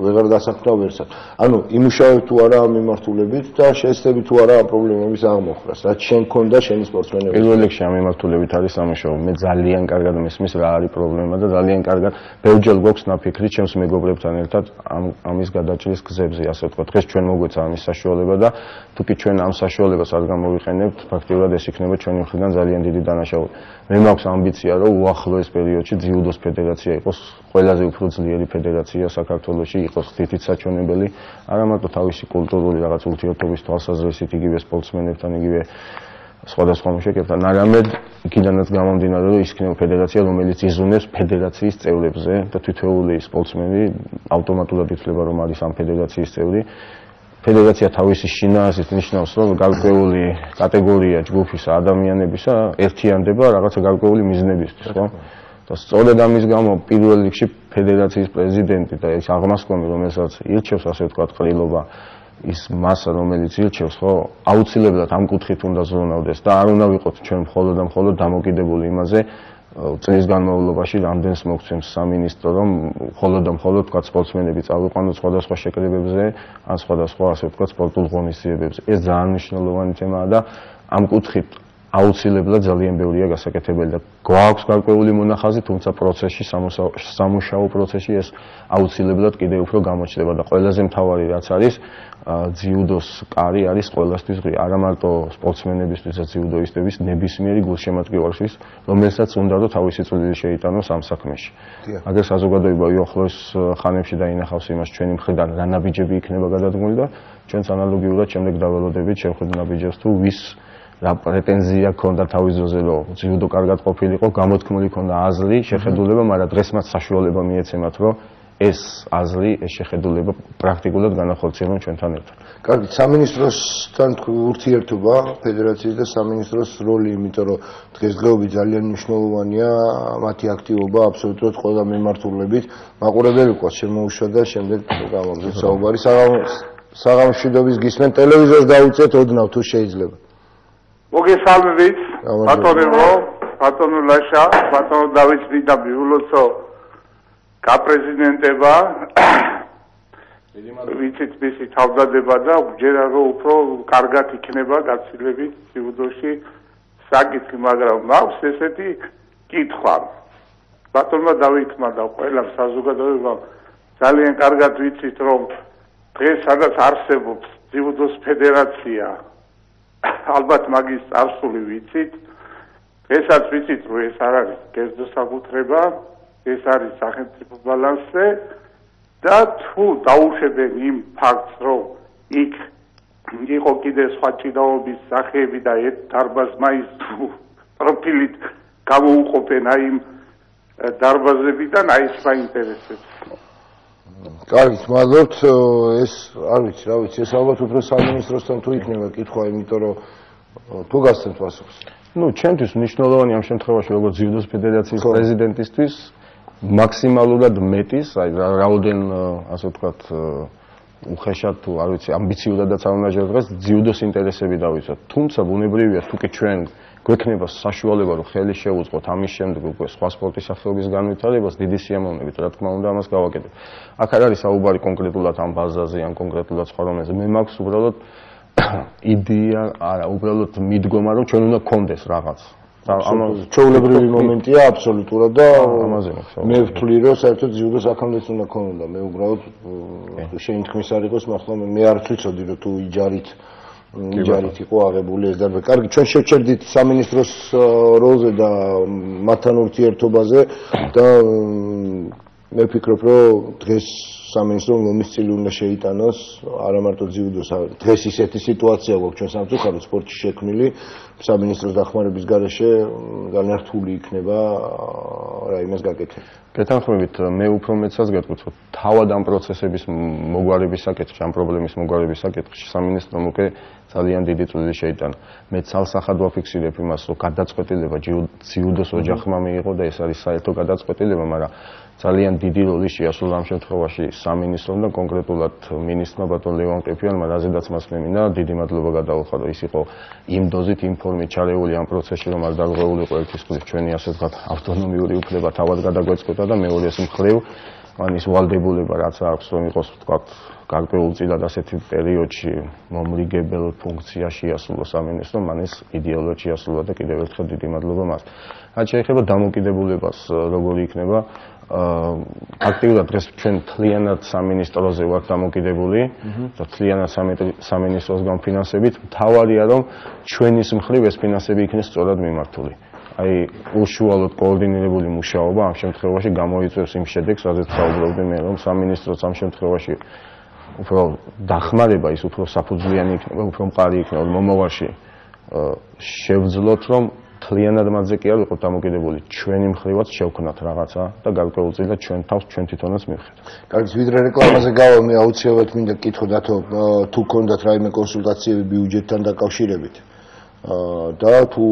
[SPEAKER 1] ვეღარ დასაქმდა ვერსად. ანუ იმუშავებ თუ არა ამ მიმართულებით და შეეცდები თუ არა ამ პრობლემების აღმოხრას, რაც შენ ქონდა შენი სპორტსმენები.
[SPEAKER 5] პირველ რიგში ამ მიმართულებით არის სამუშაო. მე ძალიან კარგად მესმის რა არის პრობლემა და ძალიან კარგად ბევრჯერ გვაქვს ნაფიქრი ჩემს მეგობრებთან ერთად ამ ამის გადაჭრის გზებზე, ასე ვთქვა. დღეს ჩვენ მოგვეცა ამის საშუალება და თუ კი ჩვენ ამ საშუალებას არ გამოვიყენებთ, ფაქტიურად ეს იქნება ჩვენი მხრიდან ძალიან დიდი დანაშაული. მე მაქვს ამბიცია, რომ უახლოეს პერიოდში ძიუდოს ფედერაცია იყოს ყველაზე უფრო ძლიერი ფედერაცია საქართველოში, იყოს თითით საჩვენებელი, არა მარტო თავისი კულტურული რაღაც ურთიერთობის თვალსაზრისით იგივე სპორტსმენებთან, იგივე სხვადასხვა მუშაკებთან, არამედ იქიდანაც გამომდინარე, რომ ის იქნება ფედერაცია, რომელიც იზრუნებს ფედერაციის წევრებზე და თითოეული სპორტსმენი ავტომატურად ითვლება, რომ არის ამ ფედერაციის წევრი. ფედერაცია თავისი შინაარსით ნიშნავს, რომ გარკვეული კატეგორია ჯგუფის ადამიანებისა ერთიანდება რაღაცა გარკვეული მიზნებისთვის, ხო? და სწორედ ამის გამო პირველ რიგში ფედერაციის პრეზიდენტი და ეს აღმასკომი, რომელსაც ირჩევს ასე ვთქვათ, ყრილობა ის მასა, რომელიც ირჩევს, ხო, აუცილებლად ამ კუთხით უნდა ზრუნავდეს და არ უნდა ვიყოთ ჩვენ მხოლოდ და მხოლოდ დამოკიდებული იმაზე, წლის განმავლობაში რამდენს მოგცემს სამინისტრო რომ მხოლოდ და მხოლოდ თქვა სპორტსმენები წავიყვანოთ სხვადასხვა შეკრებებზე ან სხვადასხვა ასე ვთქვა სპორტულ ღონისძიებებზე ეს ძალიან მნიშვნელოვანი თემაა და ამ კუთხით აუცილებლად ძალიან ბევრია გასაკეთებელი და გვაქვს გარკვეული მონახაზი თუმცა პროცესში სამუშაო პროცესში ეს აუცილებლად კიდევ უფრო გამოჩნდება და ყველაზე მთავარი რაც არის ძიუდოს კარი არის ყველასთვის ღია, არა მარტო სპორტსმენებისთვის და ძიუდოისტების ნებისმიერი გულშემატკივარშვის, რომელსაც უნდა რომ თავისი წვლილი შეიტანოს ამ საქმეში. აგერ საზოგადოება უახლოეს ხანებში დაინახავს იმას ჩვენი მხრიდან რა ნაბიჯები იქნება გადადგმული და ჩვენც ანალოგიურად შემდეგ დაველოდებით შევხედოთ ნაბიჯებს თუ ვის რა პრეტენზია ქონდა თავის ძოზე რომ ძიუდო კარგად ყოფილიყო, გამოთქმული ქონდა აზრი, შეხედულება, მაგრამ დღეს მათ საშუალება მიეცემათ რომ ეს აზრი, ეს შეხედულება პრაქტიკულად განახორციელონ ჩვენთან ერთად.
[SPEAKER 1] კარგი, სამინისტროსთან ურთიერთობა, ფედერაციის და სამინისტროს როლი, იმიტომ რომ დღესდღეობით ძალიან მნიშვნელოვანია მათი აქტივობა აბსოლუტურად ყველა მიმართულებით. მაყურებელი ყავს შემოუშვა და შემდეგ გამოგზავნა საუბარი საღამოშვიდობის გისმენ ტელევიზორს დაუწეთ ოდნავ თუ შეიძლება.
[SPEAKER 6] მოგესალმებით. ბატონო ბატონო ლაშა ბატონო დავითი და ბიულოცო კაპრეზიდენტება. <coughs> ვიცით მისი თავდადება და ჯერა რომ უფრო კარგად იქნება გაცილებით სიუდოში საკითხი მაგრამ მაქვს ესეთი კითხვა. ბატონმა დავითმა და ყველა საზოგადოებამ ძალიან კარგად ვიცით რომ დღეს სადაც არსებობს სიუდოს ფედერაცია ალბათ მაგის წარსული ვიცით დღესაც ვიცით რომ ეს არ არის კერძო საკუთრება ეს არის სახელმწიფო ბალანსზე და თუ დაუშვებენ იმ ფაქტს, რომ იქ იყო კიდე სხვა ჭიდაობის სახეები და ერთ დარბაზმაის პროფილით გამოუყოფენ აი იმ დარბაზებიდან აი ეს საინტერესებს.
[SPEAKER 1] კარგი, მადლობთ. ეს არ ვიცი, რა ვიცი, ეს ალბათ უფრო სამინისტროსთან თუ იქნება კითხვა, იმიტომ რომ თუ გასცემთ პასუხს.
[SPEAKER 5] ну, ჩემთვის მნიშვნელოვანი ამ შემთხვევაში როგორც ძიუდოს ფედერაციის პრეზიდენტისთვის მაქსიმალურად მეტის, აი რაოდენ ასე ვთქვათ უხეშად თუ არ ვიცი, ამბიციურადაც არ უნდა ჯერდღეს ძიუდოს ინტერესები დავიცვათ. თუმცა ბუნებრივია თუ კი ჩვენ გვექნება საშუალება რომ ხელი შეუწყოთ ამის შემდეგ უკვე სხვა სპორტის სახეობის განვითარებას, დიდი სიამოვნებით რა თქმა უნდა ამას გავაკეთებ. აქ არ არის საუბარი კონკრეტულად ამ ბაზაზე ან კონკრეტულად სხვა რომელზე. მე მაქვს უბრალოდ <coughs> იდეა, არა, უბრალოდ მიდგომა რომ ჩვენ უნდა გქონდეს რაღაც.
[SPEAKER 1] ამაზე ჩაულებრივი მომენტია აბსოლუტურად და ამაზე მე ვთვლი რომ საერთოდ ჯუდოს აქამდეც უნდა ქონოდა. მე უბრალოდ შეინთხმის არ იყოს მახლა მე არ ვიცოდი რომ თუ იჯარით იჯარით იყო აღებული ეს დაბა კარგი ჩვენ შევჩერდით სამინისტროს როლზე და მათთან ურთიერთობაზე და მე ვფიქრობ რომ დღეს სამინისტრო მომისწილი უნდა შეიტანოს არა მარტო ძიუდოს დღეს ისეთი სიტუაცია გვაქვს ჩვენ სამწუხაროდ სპორტში შექმნილი სამინისტროს დახმარების გარეშე ძალიან რთული იქნება რა იმას გაკეთება
[SPEAKER 5] გეთანხმებით მე უფრო მეცას რომ თავად ამ პროცესების მოგვარების საკითხში ამ პრობლემის მოგვარების საკითხში სამინისტრომ უკვე ძალიან დიდი წვლილი შეიტანა. მე ცალსახად ვაფიქსირებ იმას რომ გადაწყვეტილება ძიუდოს ოჯახმა მიიღო და ეს არის საერთო გადაწყვეტილება მაგრამ ძალიან დიდი როლი შეასრულა ამ შემთხვევაში სამინისტრომ და კონკრეტულად მინისტრმა ბატონ ლევან ყიფიანმა რაზედაც მას მემინა დიდი მადლობა გადაუხადა ის იყო იმ დოზით იმ ფორმით ჩარეული ამ პროცესში რომ არ დაგღვეულიყო ერთის მხრივ ჩვენი ასე ვთქვათ ავტონომიური უფლება თავად გადაგვეწყვეტა და მეორეს მხრივ ან ის ვალდებულება რაც აქვს რომ იყოს ვთქვათ გარკვეულწილად ასეთი პერიოდში მომრიგებელ ფუნქციაში ასრულო სამინისტრო მან ეს იდეოლოგია შეასრულა და კიდევ ერთხელ დიდი მადლობა მას. რაც შეეხება დამოკიდებულებას როგორი იქნება აქტიურად დღეს ჩვენ თლიანად სამინისტროზე ვართ დამოკიდებული. და თლიანად სამინისტროს განფინანსებით თავარია რომ ჩვენის მხრივ ეს ფინანსები იქნეს სწორად მიმართული. აი უშუალოდ კოორდინირებული მუშაობა ამ შემთხვევაში გამოიწვევს იმ შედეგს რაზეც საუბრობდი მე რომ სამინისტროს ამ შემთხვევაში უფრო დახმარება ის უფრო საფუძვლიანი იქნება უფრო მყარი იქნება მომავალში შევძლოთ რომ თლიანად მასზე კი არ ვიყოთ დამოკიდებული ჩვენი მხრივაც შევქნათ რაღაცა და გარკვეულწილად ჩვენ თავს ჩვენ თვითონაც მივხედოთ.
[SPEAKER 1] კარგი, ვიდრე რეკლამაზე გავა მე აუცილებლად მინდა კითხოთ ათო თუ კონდათ რაიმე კონსულტაციები ბიუჯეტთან დაკავშირებით. აა და თუ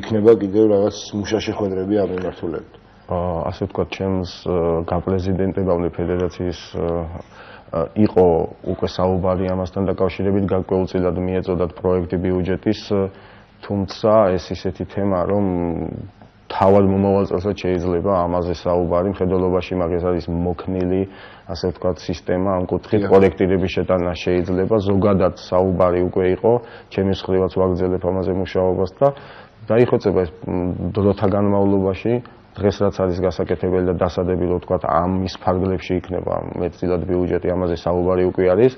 [SPEAKER 1] იქნება კიდევ რაღაც მუშა შეხვედრები ამ მიმართულებით.
[SPEAKER 5] აა ასე ვთქვათ, ჩემს გაპრეზიდენტებამდე ფედერაციის იყო უკვე საუბარი ამასთან დაკავშირებით გარკვეულწილად მიეწოდათ პროექტი ბიუჯეტის თუმცა ეს ისეთი თემა რომ თავად მომავალ წელსაც შეიძლება ამაზე საუბარი მხედველობაში მაგას არის მოქნილი ასე ვთქვათ სისტემა ამ კუთხით კოლექტივების შეტანა შეიძლება ზოგადად საუბარი უკვე იყო ჩემი მხრივაც ვაგრძელებ ამაზე მუშაობას და დაიხოცება ეს დროთა განმავლობაში დღეს რაც არის გასაკეთებელი და დასადებილი ვთქვათ ამის ფარგლებში იქნება მეტწილად ბიუჯეტი ამაზე საუბარი უკვე არის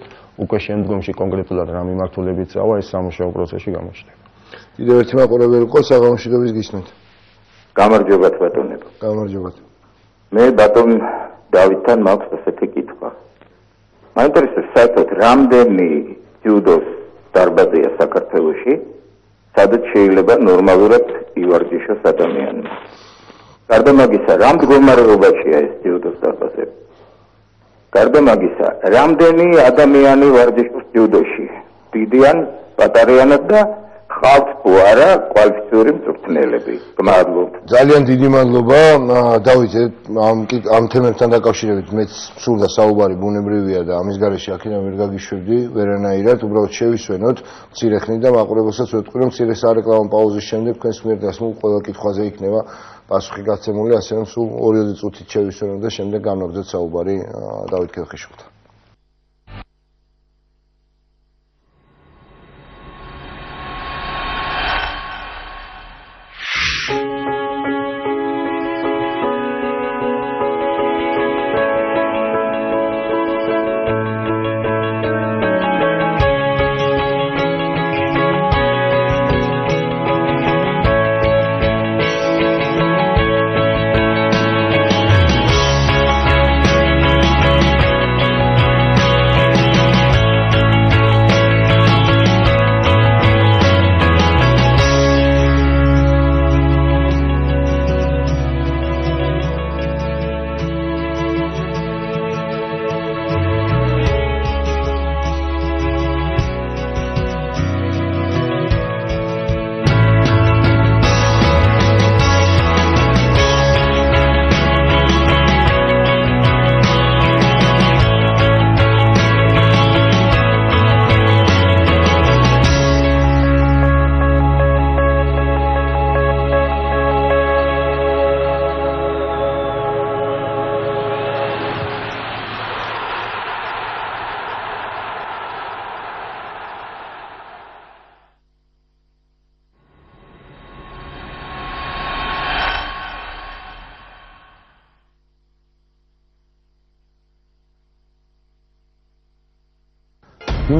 [SPEAKER 5] უკვე შემდგომში კონკრეტულად რა მიმართულებით წავა ეს სამუშაო პროცესში გამოჩნდება
[SPEAKER 1] კიდევ ერთი მაყურებელი ყო საღამოშიდობის გისმენთ.
[SPEAKER 7] გამარჯობა ბატონებო.
[SPEAKER 1] გამარჯობა.
[SPEAKER 7] მე ბატონ დავითთან მაქვს ასეთი კითხვა. მაინტერესებს საერთოდ რამდენი ჯუდოს დარბაზია საქართველოში, სადაც შეიძლება ნორმალურად ივარჯიშოს ადამიანმა. გარდა მაგისა, რამ მდგომარეობაშია ეს ჯუდოს დარბაზები? გარდა მაგისა, რამდენი ადამიანი ვარჯიშობს ჯუდოში? დიდიან, პატარიანად და ხალხ თუ არა კვალიფიციური მწვრთნელები. გმადლობთ.
[SPEAKER 1] ძალიან დიდი მადლობა დავით ამ ამ თემებთან დაკავშირებით მეც სურდა საუბარი ბუნებრივია და ამის გარეშე აქედან ვერ გაგიშვებდი ვერანაირად უბრალოდ შევისვენოთ მცირე ხნით და მაყურებელსაც ვეთქვი რომ მცირე სარეკლამო პაუზის შემდეგ თქვენს მიერ დასმულ ყველა კითხვაზე იქნება პასუხი გაცემული ასე რომ სულ 2 წუთით შევისვენოთ და შემდეგ განვაგრძელოთ საუბარი დავით ქეხიშვილთან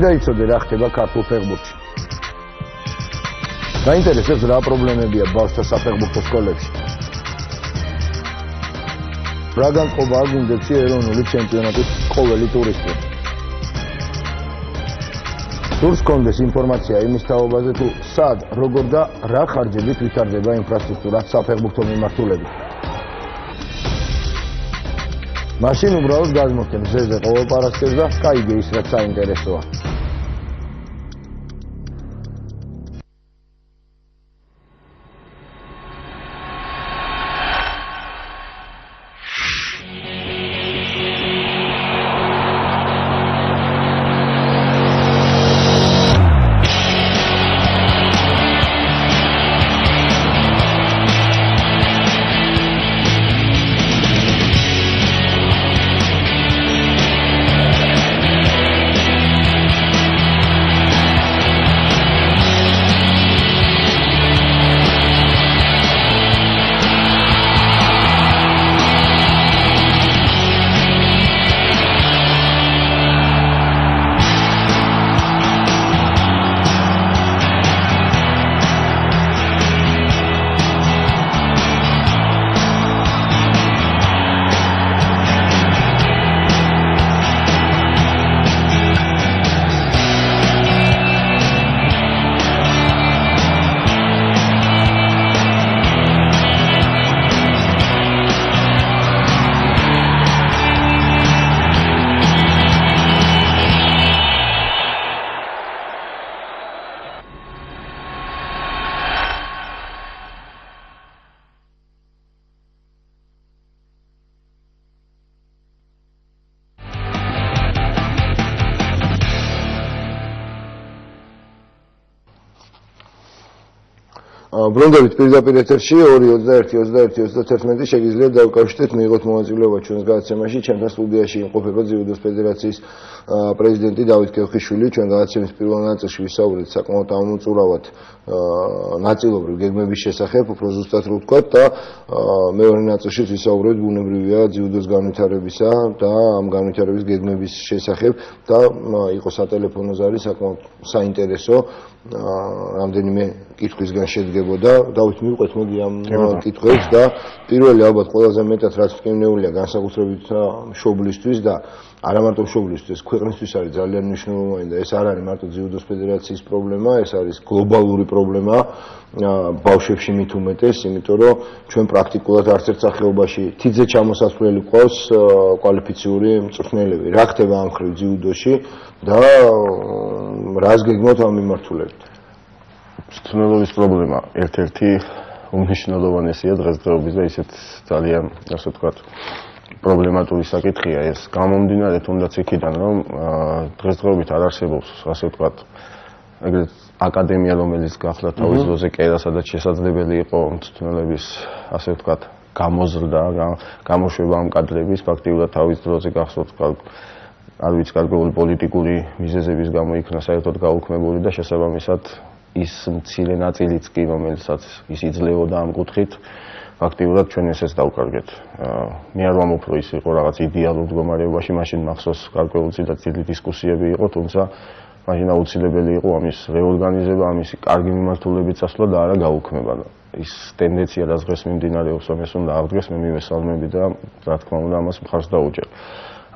[SPEAKER 1] მინდა იცოდე რა ხდება ქართულ ფეხბურთში. დაინტერესებს რა პრობლემებია ბავშვთა საფეხბურთო სკოლებში. რა განწყობა გუნდებში ეროვნული ჩემპიონატის ყოველი ტურისტი. თურს კონდეს ინფორმაცია იმის თაობაზე თუ სად, როგორ და რა ხარჯებით ვითარდება ინფრასტრუქტურა საფეხბურთო მიმართულებით. მაშინ უბრალოდ გაზმოხდეთ ზეზე ყოველ პარასკევს და კაიგე ის რაც საინტერესოა. ბრუნდებით პირდაპირ ეთერში 2:21:21:31 შეგიძლიათ დავკავშირდეთ მიიღოთ მონაწილეობა ჩვენს გადაცემაში. ჩემთან სტუდიაში იმყოფება ძიუდოს ფედერაციის პრეზიდენტი დავით კეხიშვილი ჩვენ გადაცემის პირველ ნაწილში ვისაუბრეთ საკმაოდ ამოწურავად ნაწილობრივ გეგმების შესახებ უფრო ზუსტად რო ვთქვა და მეორე ნაწილში ვისაუბრეთ ბუნებრივია ძიუდოს განვითარებისა და ამ განვითარების გეგმების შესახებ და იყო სატელეფონო ზარი საკმაოდ საინტერესო რამდენიმე კითხვისგან შედგებოდა. დავით მივყვეთ მოდი ამ კითხვებს და პირველი ალბათ ყველაზე მეტად რაც მკვნეულია განსაკუთრებით შობლისთვის და არა მარტო შობლისთვის ქვეყნისთვის არის ძალიან მნიშვნელოვანი და ეს არ არის მარტო ძიუდოს ფედერაციის პრობლემა ეს არის გლობალური პრობლემა ბავშვებში მით უმეტეს იმიტომ რომ ჩვენ პრაქტიკულად არც ერთ სახეობაში თიძე ჩამოსასვლელი ყავს კვალიფიციური მწვრთნელები. რა ხდება ამ ხრივ ძიუდოში და რას გეგმოთ ამ მიმართულებით?
[SPEAKER 5] თუნელობის პრობლემა. ერთ-ერთი უმნიშვნელოვანესია დღესდღეობით და ისეთ ძალიან ასე ვთქვათ პრობლემატური საკითხია ეს გამომდინარე თუნდაც იქიდან რომ დღესდღეობით არ არსებობს ასე ვთქვათ ეგრეთ აკადემია რომელიც გახდა თავის დროზე კერა სადაც შესაძლებელი იყო თუნელების ასე ვთქვათ გამოზრდა გამოშვება ამ კადრების ფაქტიურად თავის დროზე გახსოვთ არ ვიცი კარგული პოლიტიკური მიზეზების გამო იქნა საერთოდ გაუქმებული და შესაბამისად ის მცირე ნაწილიც კი რომელსაც ის იძლეოდა ამ კუთხით ფაქტიურად ჩვენ ესეც დავკარგეთ. მე არ ვამბობ რომ ის იყო რაღაც იდეალურ მდგომარეობაში, მაშინ მახსოვს გარკვეული და ძილი დისკუსიები იყო, თუმცა მაშინ აუცილებელი იყო ამის რეორგანიზება, ამის კარგი მიმართულებით წასვლა და არა გაუქმება. ის ტენდენცია რაც დღეს მიმდინარეობს, ამას უნდა აღდგეს, მე მივესალმები და რა თქმა უნდა ამას მხარს დაუჭერ.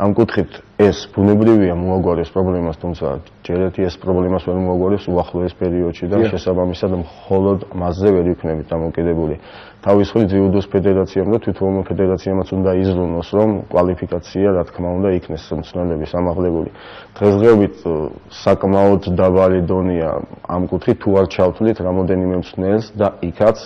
[SPEAKER 5] ამ კუთხით ეს ბუნებრივია მოაგვარეს პრობლემას, თუმცა ჯერეთი ეს პრობლემას ვერ მოაგვარეს უახლოეს პერიოდში და შესაბამისად მხოლოდ მასზე ვერ იქნებით დამოკიდებული. თავის მხრივ ძიუდოს ფედერაციამ და თვითონ ფედერაციამაც უნდა იზრუნოს, რომ კვალიფიკაცია, რა თქმა უნდა, იქნეს მწნელების ამაღლებული. დღესდღეობით საკმაოდ დაბალი დონეა ამ კუთხით თუ არ ჩავთვლით რამოდენიმე მწნელს და იქაც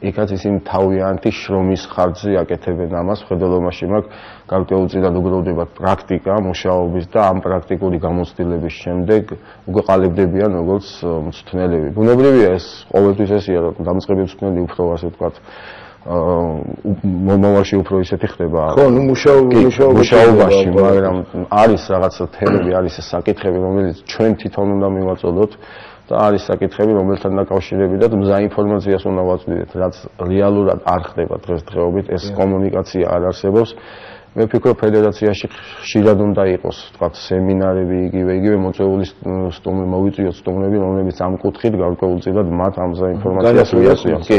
[SPEAKER 5] იქაც ისინი თავიანთი შრომის ხარჯზე აკეთებენ ამას, ხედელობაში მაქვს გარკვეულწილად უგროვდება პრაქტიკა მუშაობის და ამ პრაქტიკული გამოცდილების შემდეგ უკვე ყალიბდებიან როგორც მწვრთნელები. ბუნებრივია ეს ყოველთვის ესია, რომ დამწყები მწვრთნელი უფრო ასე ვთქვათ აა მომავალში უფრო ისეთი ხდება.
[SPEAKER 1] ხო, ნუ მუშაობაში,
[SPEAKER 5] მუშაობაში, მაგრამ არის რაღაცა თემები, არის საკითხები, რომელიც ჩვენ თვითონ უნდა მივაწოდოთ. და არის საკითხები, რომელთან დაკავშირებიდანაც მზა ინფორმაციას უნდა ვაწვდით, რაც რეალურად არ ხდება დღესდღეობით, ეს კომუნიკაცია არ არსებობს. მე ვფიქრობ, ფედერაციაში ხშირად უნდა იყოს, თქვა, სემინარები, იგივე იგივე მოწვეული სტუმრები, მოვიწვიოთ სტუმრები, რომლებიც ამ კუთხით გარკვეულწილად მათ ამ მზა ინფორმაციას მიაწვდიან. კი.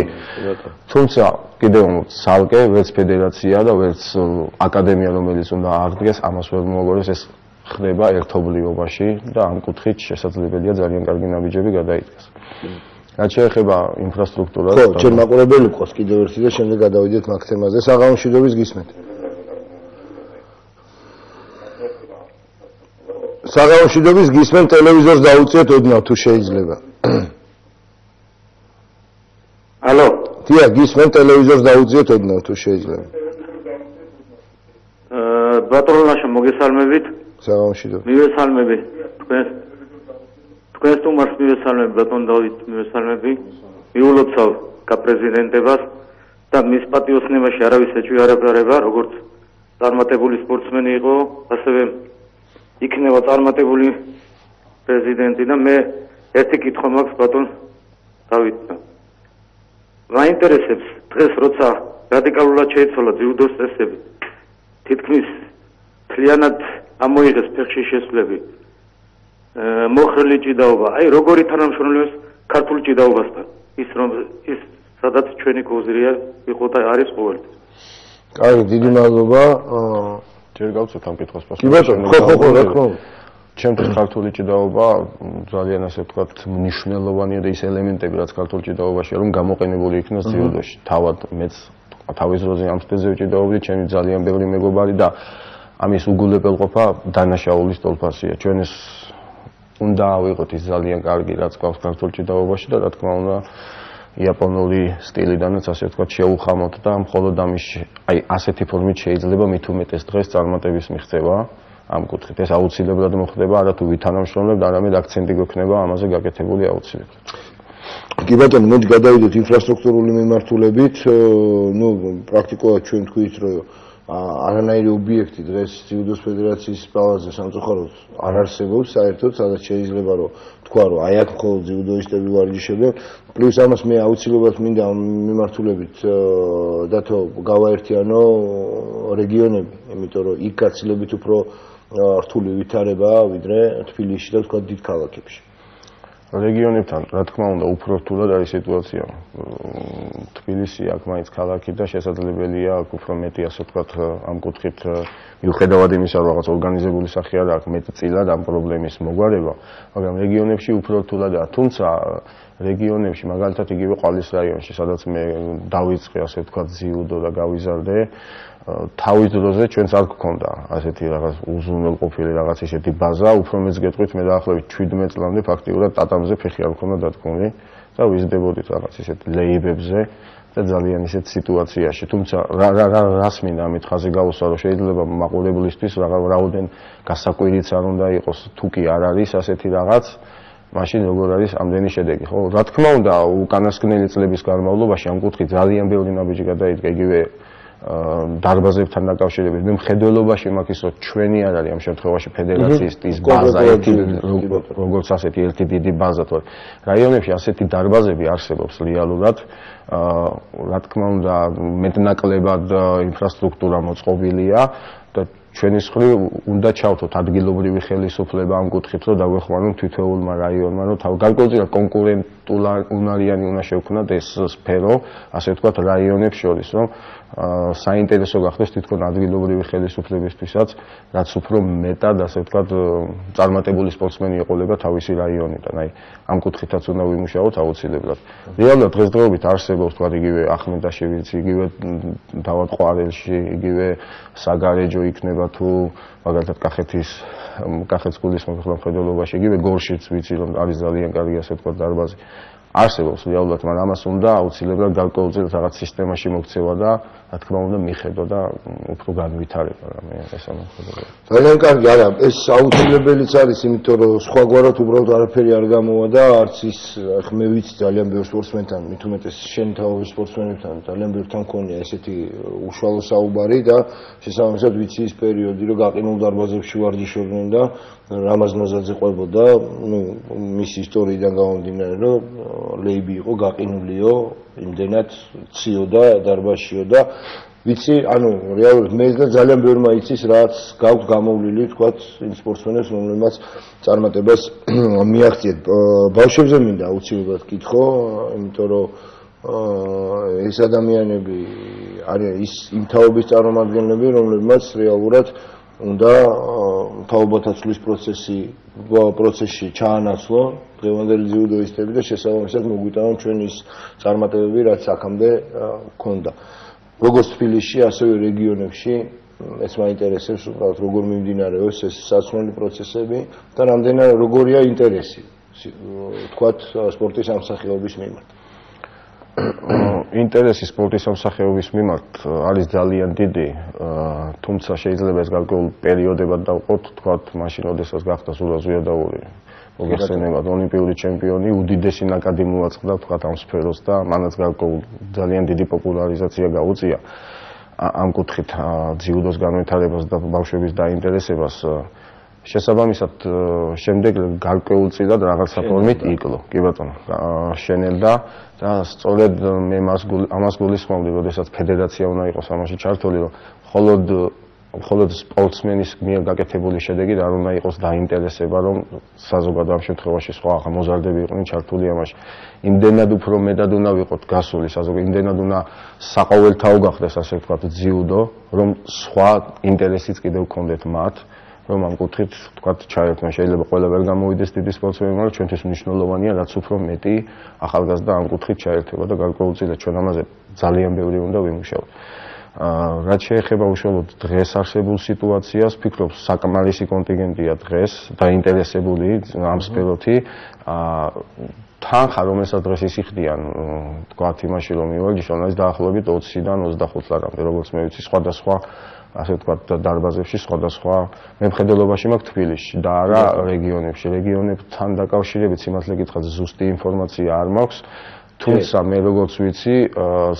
[SPEAKER 5] თუმცა კიდევ ცალკე ვერც ფედერაცია და ვერც აკადემია, რომელიც უნდა აღდგეს, ამას ვერ მოგვარეს ეს ხდება ერთობლიობაში და ამ კუთხით შესაძლებელია ძალიან კარგი ნაბიჯები გადაიდგეს. რაც შეეხება ინფრასტრუქტურას,
[SPEAKER 1] ხო, ჩვენ მაყურებელი ყოს კიდევ ერთი და შემდეგ გადავიდეთ მაგ თემაზე. საღამოშიდობის გისმენთ. საღამოშიდობის გისმენთ ტელევიზორს დაუწიოთ ოდნავ თუ შეიძლება. <coughs>
[SPEAKER 8] ალო.
[SPEAKER 1] დიახ, გისმენთ ტელევიზორს დაუწიოთ ოდნავ თუ შეიძლება.
[SPEAKER 8] აა ბატონაშა მოგესალმებით.
[SPEAKER 1] საღამოშიდო.
[SPEAKER 8] მივესალმები თქვენ. თქვენ თუმარს მივესალმები ბატონ დავით მივესალმები. მიულოცავ კაპრეზიდენტებას და მის პატიოსნებაში არავის ეჭვი არ აბარება, როგორც წარმატებული სპორტსმენი იყო, ასევე იქნება წარმატებული პრეზიდენტი და მე ერთი კითხვა მაქვს ბატონ დავითთან. მაინტერესებს დღეს როცა რადიკალურად შეიცვალა ძიუდოს წესები თითქმის მთლიანად ამოიღეს ფეხში შესვლები. მოხრილი ჭიდაობა. აი როგორი თანამშრომლობს ქართულ ჭიდაობასთან? ის რომ ის სადაც ჩვენი გოზრია იყო და არის ყოველთვის.
[SPEAKER 1] კარგი დიდი მადლობა.
[SPEAKER 5] ჯერ გავცეთ ამ კითხვის
[SPEAKER 1] პასუხი. კი ბატონო ხო ხო ხო რა თქმა უნდა.
[SPEAKER 5] ჩემთვის ქართული ჭიდაობა ძალიან ასე ვთქვათ მნიშვნელოვანია და ის ელემენტები რაც ქართულ ჭიდაობაში რომ გამოყენებული იქნას ძიუდოში. თავად მეც თავის დროზე ამ სტეზე ჭიდაობდი ჩემი ძალიან ბევრი მეგობარი და ამის უგულებელყოფა დანაშაულის თოლფასია. ჩვენ ეს უნდა ავიღოთ ის ძალიან კარგი რაც გვაქვს ქართულში დაობაში და რა თქმა უნდა იაპონური სტილიდანაც ასე ვთქვათ შეუხამოთ და მხოლოდ ამის აი ასეთი ფორმით შეიძლება მით უმეტეს დღეს წარმატების მიღწევა ამ კუთხით. ეს აუცილებლად მოხდება არა თუ ვითანამშრომლებთ, არამედ აქცენტი გვექნება ამაზე გაკეთებული აუცილებლად.
[SPEAKER 1] კი ბატონო, მოდი გადავიდეთ ინფრასტრუქტურული მიმართულებით. ნუ პრაქტიკულად ჩვენ თქვით, რომ არანაირი ობიექტი დღეს ძიუდოს ფედერაციის ბალანსზე სამწუხაროდ არ არსებობს საერთოდ, სადაც შეიძლება რომ თქვა რომ აი აქ მხოლოდ ძიუდოისტები ვარჯიშობენ. პლუს ამას მე აუცილებლად მინდა მიმართულებით დათო გავაერთიანო რეგიონები, იმიტომ რომ იქ გაცილებით უფრო რთული ვითარებაა ვიდრე თბილისში და თქვა დიდ ქალაქებში.
[SPEAKER 5] რეგიონებთან, რა თქმა უნდა, უფრო რთულად არის სიტუაცია. თბილისი აქ მაინც ქალაქი და შესაძლებელია აქ უფრო მეტი ასე ვთქვათ ამ კუთხით მიუხედავად იმისა, რომ რაღაც ორგანიზებული სახე არ აქვს მეტწილად ამ პრობლემის მოგვარება, მაგრამ რეგიონებში უფრო რთულადაა. თუმცა რეგიონებში, მაგალითად იგივე ყალის რაიონში, სადაც მე დავიწყე ასე ვთქვათ ძიუდო და გავიზარდე, თავის დროზე ჩვენც არ გქონდა ასეთი რაღაც უზრუნველყოფილი რაღაც ისეთი ბაზა, უფრო მეც გეტყვით მე დაახლოებით 17 წლამდე ფაქტიურად ტატამზე ფეხი არ მქონდა დათქმული და ვიზრდებოდით რაღაც ისეთ ლეიბებზე და ძალიან ისეთ სიტუაციაში. თუმცა რა რა რა რას მინდა ამით ხაზე გავუსვა, რომ შეიძლება მაყურებლისთვის რაღა რაოდენ გასაკვირიც არ უნდა იყოს, თუ კი არ არის ასეთი რაღაც მაშინ როგორ არის ამდენი შედეგი, ხო? რა თქმა უნდა, უკანასკნელი წლების განმავლობაში ამ კუთხით ძალიან ბევრი ნაბიჯი გადაიდგა იგივე დარბაზებთან დაკავშირებით. მე მხედველობაში მაქვს რომ ჩვენი არ არის ამ შემთხვევაში ფედერაციის ის ბაზა, ერთი როგორც ასეთი ერთი დიდი ბაზა თორე რაიონებში ასეთი დარბაზები არსებობს რეალურად. აა რა თქმა უნდა, მეტნაკლებად ინფრასტრუქტურა მოწყობილია და ჩვენი მხრივ უნდა ჩავთოთ ადგილობრივი ხელისუფლება ამ კუთხით, რომ დაგვეხმაროთ თითოეულმა რაიონმა, რომ თავ გარკვეულწილად კონკურენტულარიანი უნდა შევქნათ ეს სფერო, ასე ვთქვათ, რაიონებს შორის, რომ საინტერესო გახდეს თვითონ ადგილობრივი ხელისუფლებისთვისაც, რაც უფრო მეტად, ასე ვთქვათ, წარმატებული სპორტსმენი იყოლება თავისი რაიონიდან. აი, ამ კუთხითაც უნდა ვიმუშაოთ აუცილებლად. რეალურად დღესდღეობით არსებობს თქვა იგივე ახმედაშევიცი, იგივე დავად ყვარელში, იგივე საგარეჯო იქნება თუ მაგალითად კახეთის კახეთის გულისხმობის ხელმძღვანელობაში, იგივე გორშიც ვიცი რომ არის ძალიან კარგი ასე ვთქვათ დარბაზი. არსებობს რეალურად, მაგრამ ამას უნდა აუცილებლად გარკვეულწილად რაღაც სისტემაში მოქცევა და რა თქმა უნდა მიხედო და უფრო განვითარება რა მე ეს ამოხდება.
[SPEAKER 1] ძალიან კარგი, არა, ეს აუცილებელიც არის, იმიტომ რომ სხვაგვარად უბრალოდ არაფერი არ გამოვა და არც ის ხ მე ვიცი ძალიან ბევრ სპორტსმენთან, მით უმეტეს შენ თავის სპორტსმენებთან ძალიან ბევრთან ქონია ესეთი უშუალო საუბარი და შესაბამისად ვიცი ის პერიოდი, რომ გაყინულ დარბაზებში ვარჯიშობდნენ და რამაზ ნოზაძე ყვებოდა, ну, მის ისტორიიდან გამომდინარე, რომ ლეიბი იყო გაყინულიო, იმდენად ციო და დარბაშიო და ვიცი, ანუ რეალურად მე და ძალიან ბევრი მაიცის, რაც გაქვს გამოვლილი, თქვათ, იმ სპორტსმენებს, რომლებმაც წარმატებას <clears throat> მიაღწიეთ. ბავშვებზე მინდა აუცილებლად კითხო, იმიტომ რომ ეს ადამიანები არის ის იმ თაობის წარმომადგენლები, რომლებმაც რეალურად უნდა თაობათა ცვლის პროცესი პროცესში ჩაანაცვლო დღევანდელი ძიუდოისტები და შესაბამისად მოგვიტანონ ჩვენი ის წარმატებები, რაც აქამდე ქონდა. როგორც თბილისში, ასევე რეგიონებში ეს მაინტერესებს უბრალოდ როგორ მიმდინარეობს ეს საცნობი პროცესები და რამდენად როგორია ინტერესი თქვათ სპორტის ამსახიობის მიმართ.
[SPEAKER 5] ინტერესი სპორტის სამსახეობის მიმართ არის ძალიან დიდი, თუმცა შეიძლება ეს გარკვეულ პერიოდებად დავყოთ, თქვათ, მაშინ, როდესაც გახდა სულაზვია დაური. მოგეხსენებათ, ოლიმპიური ჩემპიონი, უდიდესი ნაკადი მოაწყდა, თქვათ, ამ სფეროს და მანაც ძალიან დიდი პოპულარიზაცია გაუწია. ამ კუთხით ძიუდოს განვითარებას და ბავშვების დაინტერესებას შესაბამისად შემდეგ გარკვეულწილად რაღაცა ფორმით იკლო. კი ბატონო, შენელდა და სწორედ მე მას ამას გულისხმობდი, როდესაც ფედერაცია უნდა იყოს ამაში ჩართული, რომ მხოლოდ მხოლოდ სპორტსმენის მიერ გაკეთებული შედეგი არ უნდა იყოს დაინტერესება, რომ საზოგადო ამ შემთხვევაში სხვა აღმოზარდები იყვნენ ჩართული ამაში. იმდენად უფრო მეტად უნდა ვიყოთ გასული საზოგადო, იმდენად უნდა საყოველთაო გახდეს ასე ვთქვათ ძიუდო, რომ სხვა ინტერესიც კიდევ გქონდეთ მათ. რომ ამ კუთხით თქვა ჩაერთმა შეიძლება ყველა ვერ გამოვიდეს დიდი სპორტსმენი, მაგრამ ჩვენთვის მნიშვნელოვანია რაც უფრო მეტი ახალგაზრდა ამ კუთხით ჩაერთება და გარკვეულწილად ჩვენ ამაზე ძალიან ბევრი უნდა ვიმუშაოთ. რაც შეეხება უშუალოდ დღეს არსებულ სიტუაციას, ფიქრობ საკმარისი კონტინგენტია დღეს დაინტერესებული ამ სფეროთი. აა თანხა რომელსაც დღეს ისიხდიან თქვა იმაში რომ მივაგიშონ ის დაახლოებით 20-დან 25 ლარამდე, როგორც მე ვიცი, სხვადასხვა ასე ვთქვათ დარბაზებში სხვადასხვა მემხედველობაში მაქვს თბილისში და არა რეგიონებში. რეგიონებთან დაკავშირებით სიმართლე გითხრათ ზუსტი ინფორმაცია არ მაქვს. თუმცა მე როგორც ვიცი,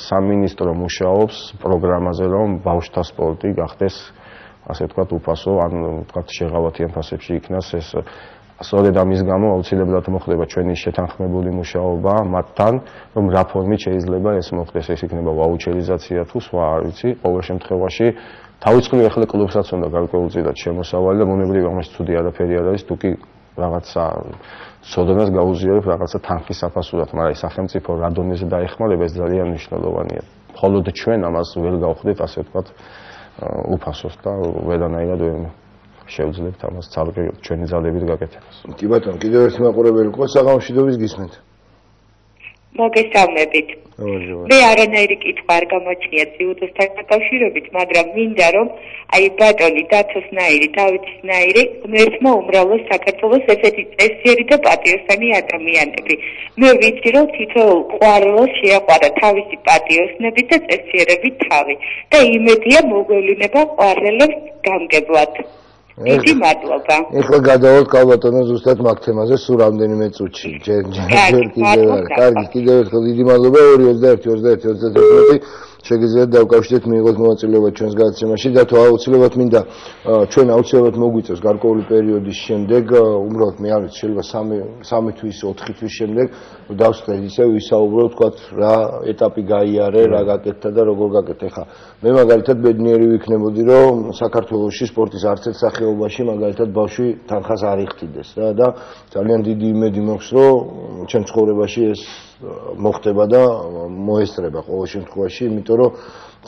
[SPEAKER 5] სამინისტრო მუშაობს პროგრამაზე, რომ ბავშვთა სპორტი გახდეს ასე ვთქვათ უფასო, ან ვთქვათ შეღავათიან ფასებში იქნას ეს სწორედ ამის გამო აუცილებლად მოხდება ჩვენი შეთანხმებული მუშაობა მათთან, რომ რა ფორმით შეიძლება ეს მოხდეს, ეს იქნება ვაუჩერიზაცია თუ სხვა, არ ვიცი, ყოველ შემთხვევაში თავისუფლი ახლა კლუბსაც უნდა გარკვეულწილად შემოსავალი და მონებრივი ამას ცუდი არაფერი არ არის, თუ კი რაღაცა სოდომას გაუზიარებ რაღაცა თანხის საფასურად, მაგრამ სახელმწიფო რა დონეზე დაეხმარება ეს ძალიან მნიშვნელოვანია. მხოლოდ ჩვენ ამას ვერ გავხდით, ასე ვთქვათ, უფასოს და ვერანაირად ვერ შევძლებთ ამას ძალგე ჩვენი ძალებით გაკეთებას.
[SPEAKER 1] კი ბატონო, კიდევ ერთი მაყურებელი ყო საღამოშიდობის გისმენთ.
[SPEAKER 9] მოგესალმებით. მე არანაირი კითხვა არ გამოჩნია ძიუდოსთან დაკავშირებით, მაგრამ მინდა რომ აი ბატონი დათოსნაირი, დავითსნაირი მერთმა უმრავლეს საქართველოს ესეთი წესიერი და პატიოსანი ადამიანები. მე ვიცი რომ თითოეულ ყვარელს შეაყვარა თავისი პატიოსნები და წესიერები თავი და იმედია მოგვევლინება ყვარელებს გამგებლად. დიდი მადლობა.
[SPEAKER 1] ეხლა გადავალთ კალბატონო ზუსტად მაგ თემაზე სულ რამდენიმე წუთში. ჯერ ჯერ კიდევ არა. კარგი, კიდევ ერთხელ დიდი მადლობა 221 21 21 შეგიძლიათ დავკავშირდეთ მიიღოთ მონაწილეობა ჩვენს გადაცემაში და თუ აუცილებლად მინდა ჩვენ აუცილებლად მოგვიწევს გარკვეული პერიოდის შემდეგ უმრავლოდ მე არ ვიცი შეიძლება 3 3 თვის 4 თვის შემდეგ დავსწრეთ ისე ვისაუბრო თქვა რა ეტაპი გაიარე რა გაკეთდა და როგორ გაკეთდა ხა მე მაგალითად ბედნიერი ვიქნებოდი რომ საქართველოსში სპორტის არც ერთ სახეობაში მაგალითად ბავშვი თანხას არ იხდიდეს რა და ძალიან დიდი იმედი მაქვს რომ ჩვენ ცხოვრებაში ეს მოხდება და მოესწრება ყოველ შემთხვევაში, იმიტომ რომ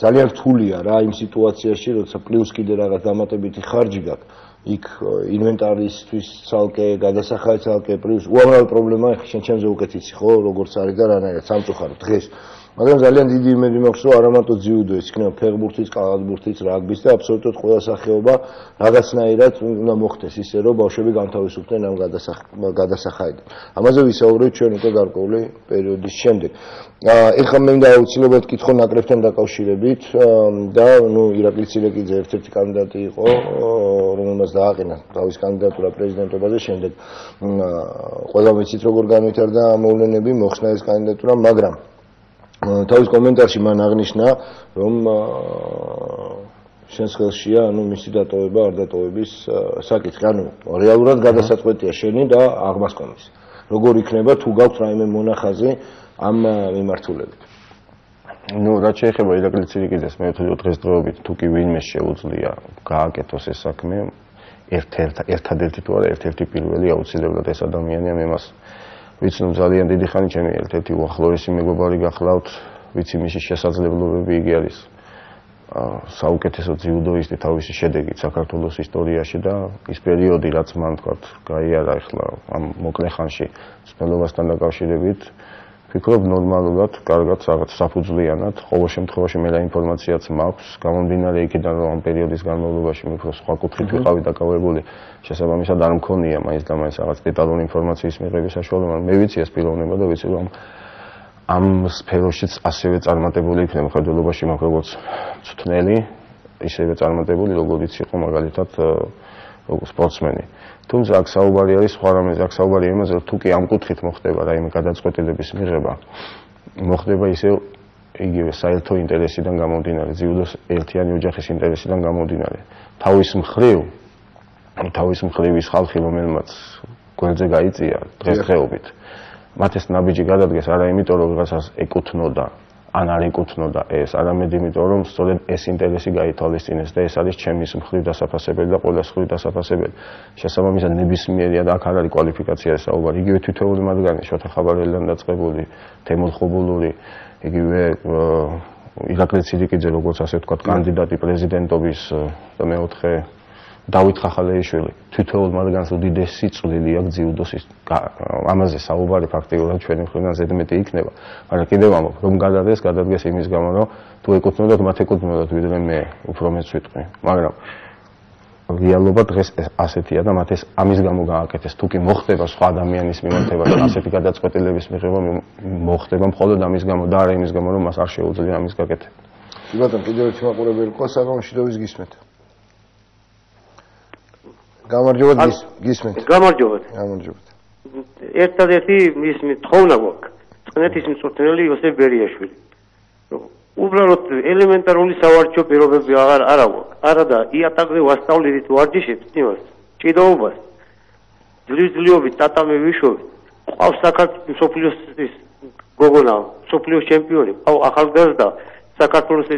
[SPEAKER 1] ძალიან რთულია რა იმ სიტუაციაში, როცა პლუს კიდე რაღაც დამატებითი ხარჯი გაქვს. იქ ინვენტარისთვის ცალკე, გადასახადი ცალკე, პლუს უამრავი პრობლემაა, ხშირ ჩემზე უკეთიცი ხო, როგორც არის და რანაირად სამწუხაროდ დღეს მაგრამ ძალიან დიდი იმედი მაქვს რომ არა მარტო ძიუდო ის იქნება ფეხბურთის, კალათბურთის, რაგბის და აბსოლუტურად ყველა სახეობა რაღაცნაირად უნდა მოხდეს ისე რომ ბავშვები განთავისუფლდნენ ამ გადასახაიდან. ამაზე ვისაუბრეთ ჩვენ უკვე გარკვეული პერიოდის შემდეგ. ეხლა მე მინდა აუცილებლად კითხო ნაკრებთან დაკავშირებით და ნუ ირაკლი ცილეკიძე ერთ-ერთი კანდიდატი იყო რომელმაც დააყენა თავის კანდიდატურა პრეზიდენტობაზე შემდეგ ყველა ვიცით როგორ განვითარდა ამ მოვლენები მოხსნა ეს კანდიდატურა მაგრამ თავის კომენტარში მან აღნიშნა, რომ შენს ხელშია, ანუ მისი დატოვება არ დატოვების საკითხი, ანუ რეალურად გადასაწყვეტია შენი და აღმასკომის. როგორ იქნება თუ გაქვს რაიმე მონახაზი ამ მიმართულებით?
[SPEAKER 5] ну, რაც შეეხება ირაკლი ცირიკიძეს, მე ვთქვი დღესდღეობით თუ კი ვინმე შეუძლია გააკეთოს ეს საქმე, ერთ-ერთ ერთადერთი თუ არა ერთ-ერთი პირველი აუცილებლად ეს ადამიანია მე მას ვიცი რომ ძალიან დიდი ხანი ჩემი ერთ-ერთი უახლოესი მეგობარი გახლავთ, ვიცი მისი შესაძლებლობები იგი არის საუკეთესო ძიუდოისტი თავისი შედეგით საქართველოს ისტორიაში და ის პერიოდი რაც მან თქვა გაიარა ახლა ამ მოკლე ხანში სპელოვასთან დაკავშირებით ფიქრობ ნორმალურად, კარგად რაღაც საფუძვლიანად, ყოველ შემთხვევაში მე და ინფორმაციაც მაქვს, გამომდინარე იქიდან რომ ამ პერიოდის განმავლობაში მე უფრო სხვა კუთხით ვიყავი დაკავებული, შესაბამისად არ მქონია მაინც და მაინც რაღაც დეტალური ინფორმაციის მიღების საშუალება, მე ვიცი ეს პიროვნება და ვიცი რომ ამ სფეროშიც ასევე წარმატებული იქნება ხელდელობაში მაგ როგორც წვნელი, ისევე წარმატებული როგორც იყო მაგალითად როგორც სპორტსმენი. თუმცა აქ საუბარი არის სხვა რამეზე, აქ საუბარი იმაზე, რომ თუ კი ამ კუთხით მოხდება რაიმე გადაწყვეტილების მიღება, მოხდება ისე იგივე საერთო ინტერესიდან გამომდინარე, ძიუდოს ერთიანი ოჯახის ინტერესიდან გამომდინარე. თავის მხრივ თავის მხრივ ის ხალხი, რომელმაც გვერდზე გაიწია დღესდღეობით, მათ ეს ნაბიჯი გადადგეს არა იმიტომ, რომ ვიღაცას ეკუთვნოდა ან არ ეკუთვნოდა ეს, არამედ იმიტომ, რომ სწორედ ეს ინტერესი გაითვალისწინეს და ეს არის ჩემის მხრივ დასაფასებელი და ყველა მხრივ დასაფასებელი. შესაბამისად, ნებისმიერია და აქ არ არის კვალიფიკაცია საუბარი. იგივე თითოეული მათგანი, შოთა ხაბარელიდან დაწყებული, თემურ ხობულური, იგივე ირაკლი ცირიკიძე, როგორც ასე ვთქვათ, კანდიდატი პრეზიდენტობის და მეოთხე დავით ხახალეიშვილი თვითონ მაგანს უდიდესი წვლილი აქვს ძიუდოს ამაზე საუბარი ფაქტიურად ჩვენი მხრიდან ზედმეტი იქნება. მაგრამ კიდევ ამბობ რომ გადადეს გადადგეს იმის გამო რომ თუ ეკუთვნოდათ მათ ეკუთვნოდათ ვიდრე მე უფრო მეც ვიტყვი. მაგრამ რეალობა დღეს ასეთია და მათ ეს ამის გამო გააკეთეს. თუ კი მოხდება სხვა ადამიანის მიმართებაში ასეთი გადაწყვეტილების მიღება მოხდება მხოლოდ ამის გამო და არა იმის გამო რომ მას არ შეუძლია ამის გაკეთება
[SPEAKER 1] ბატონო კიდევ ერთი მაყურებელი ყო საგამშვიდობის გისმენთ გამარჯობა გისმენთ.
[SPEAKER 10] გამარჯობა.
[SPEAKER 1] გამარჯობა.
[SPEAKER 10] ერთადერთი ის თხოვნა გვაქვს. წნეთის მწვრთნელი იოსებ ბერიაშვილი. უბრალოდ ელემენტარული სავარჯიშო პირობები აღარ არა გვაქვს. არა და იატაკზე ვასწავლით ვარჯიშებს იმას. ჭიდაობას. ძლივძლივობით ტატამი ვიშოვი. ყავს საქართველოს სოფლიოს გოგონა, სოფლიოს ჩემპიონი, ახალგაზრდა საქართველოს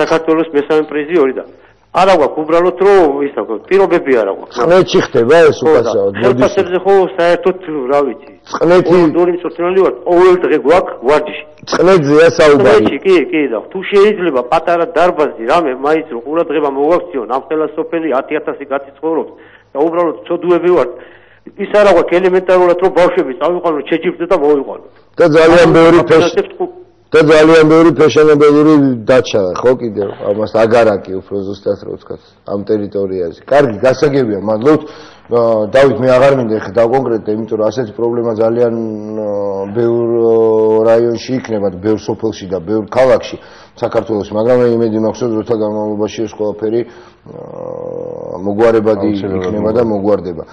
[SPEAKER 10] საქართველოს მესამე პრიზიორი და არა გვაქვს უბრალოდ რომ ისა პირობები არა გვაქვს.
[SPEAKER 1] წნეთი ხდება ეს უკაცრავად
[SPEAKER 10] მოდის ხო საერთოდ რა ვიცი
[SPEAKER 1] წნეთი
[SPEAKER 10] ორი მწვრთნელი ვარ ყოველ დღე გვაქვს ვარჯიში.
[SPEAKER 1] წნეთზეა საუბარი.
[SPEAKER 10] წნეთი კი კი და თუ შეიძლება პატარა დარბაზი რამე მაინც რომ ყურადღება მოვაქციონ ამ ხელა სოფელი 10000 გაწიცხოვრობთ და უბრალოდ ცოდუები ვართ ის არა გვაქვს ელემენტარულად რომ ბავშვები წავიყვანოთ შეჯიბრდეთ და მოვიყვანოთ
[SPEAKER 1] და ძალიან ბევრი ფეში და ძალიან ბევრი ფეშენებელური დაჩა ხო კიდევ ამას აგარაკი უფრო ზუსტად რო ვთქვა ამ ტერიტორიაზე. კარგი, გასაგებია, მადლობთ. დავით მე აღარ მინდა ხე დაკონკრეტე, იმიტომ რომ ასეთი პრობლემა ძალიან ბევრ რაიონში იქნება ბევრ სოფელში და ბევრ ქალაქში საქართველოს, მაგრამ მე იმედი მაქვს, რომ დროთა განმავლობაში ეს ყველაფერი მოგვარებადი იქნება და მოგვარდება.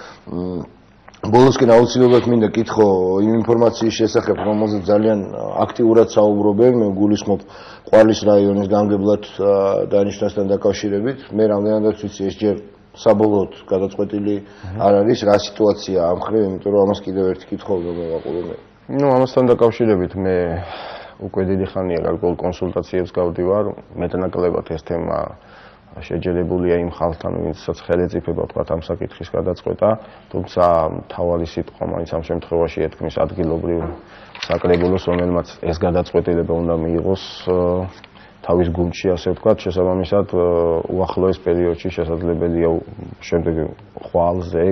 [SPEAKER 1] ბოლოსკენ აუცილებლად მინდა კითხო იმ ინფორმაციის შესახებ, რომელზეც ძალიან აქტიურად საუბრობენ, მე გულისხმობ ყვარლის რაიონის განგებლად დანიშნასთან დაკავშირებით. მე რამდენადაც ვიცი ეს ჯერ საბოლოოდ გადაწყვეტილი არ არის რა სიტუაცია ამ ხრივ, იმიტომ რომ ამას კიდევ ერთი კითხვა უნდა მოვაყოლო.
[SPEAKER 5] ну ამასთან დაკავშირებით მე უკვე დიდი ხანია გარკვეულ კონსულტაციებს გავდივარ მეტნაკლებად ეს თემა შეჯერებულია იმ ხალხთან ვინცაც ხელეწიფება თქვა ამ საკითხის გადაწყვეტა თუმცა თავარი სიტყვა მაინც ამ შემთხვევაში ეთქმის ადგილობრივ საკრებულოს რომელმაც ეს გადაწყვეტილება უნდა მიიღოს თავის გუნდში ასე ვთქვათ, შესაბამისად უახლოეს პერიოდში შესაძლებელია შემდეგ ხვალზე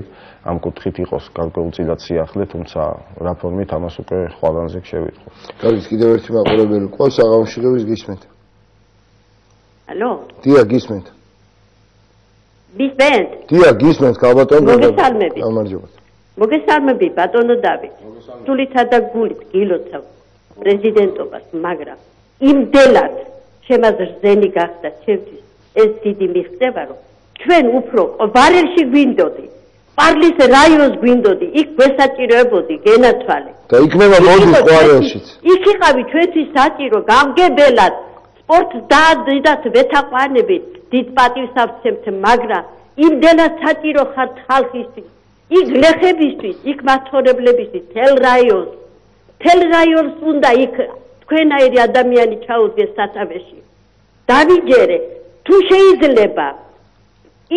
[SPEAKER 5] ამ კუთხით იყოს გარკვეულწილად სიახლე, თუმცა რა ფორმით ამას უკვე ხვალანზე შევიტყვი.
[SPEAKER 1] კარგი, კიდევ ერთი მაყურებელი ყავს აღამშვიდობის გისმენთ.
[SPEAKER 11] ალო?
[SPEAKER 1] დია გისმენთ.
[SPEAKER 11] გისმენთ?
[SPEAKER 1] დია გისმენთ, კალბატონო.
[SPEAKER 11] მოგესალმები.
[SPEAKER 1] გამარჯობა.
[SPEAKER 11] მოგესალმები, ბატონო დავით. სულითა და გულით გილოცავ პრეზიდენტობას, მაგრამ იმდელად შემაძრზენი გახდა ჩემთვის ეს დიდი მიღწევა რომ ჩვენ უფრო ვარელში გვინდოდი პარლის რაიონს გვინდოდი იქ გვესაჭიროებოდი გენათვალე
[SPEAKER 1] და იქნება მოდი ყვარელშიც
[SPEAKER 11] იქ იყავი ჩვენთვის საჭირო გამგებელად სპორტ დაადიდათ ვეთაყვანები დიდ პატივს ავცემთ მაგრამ იმდენად საჭირო ხართ ხალხისთვის იქ ლეხებისთვის იქ მაცხოვრებლებისთვის თელ რაიონს თელ რაიონს უნდა იქ თქვენაირი ადამიანი ჩაუდგეს სათავეში. დავიჯერე, თუ შეიძლება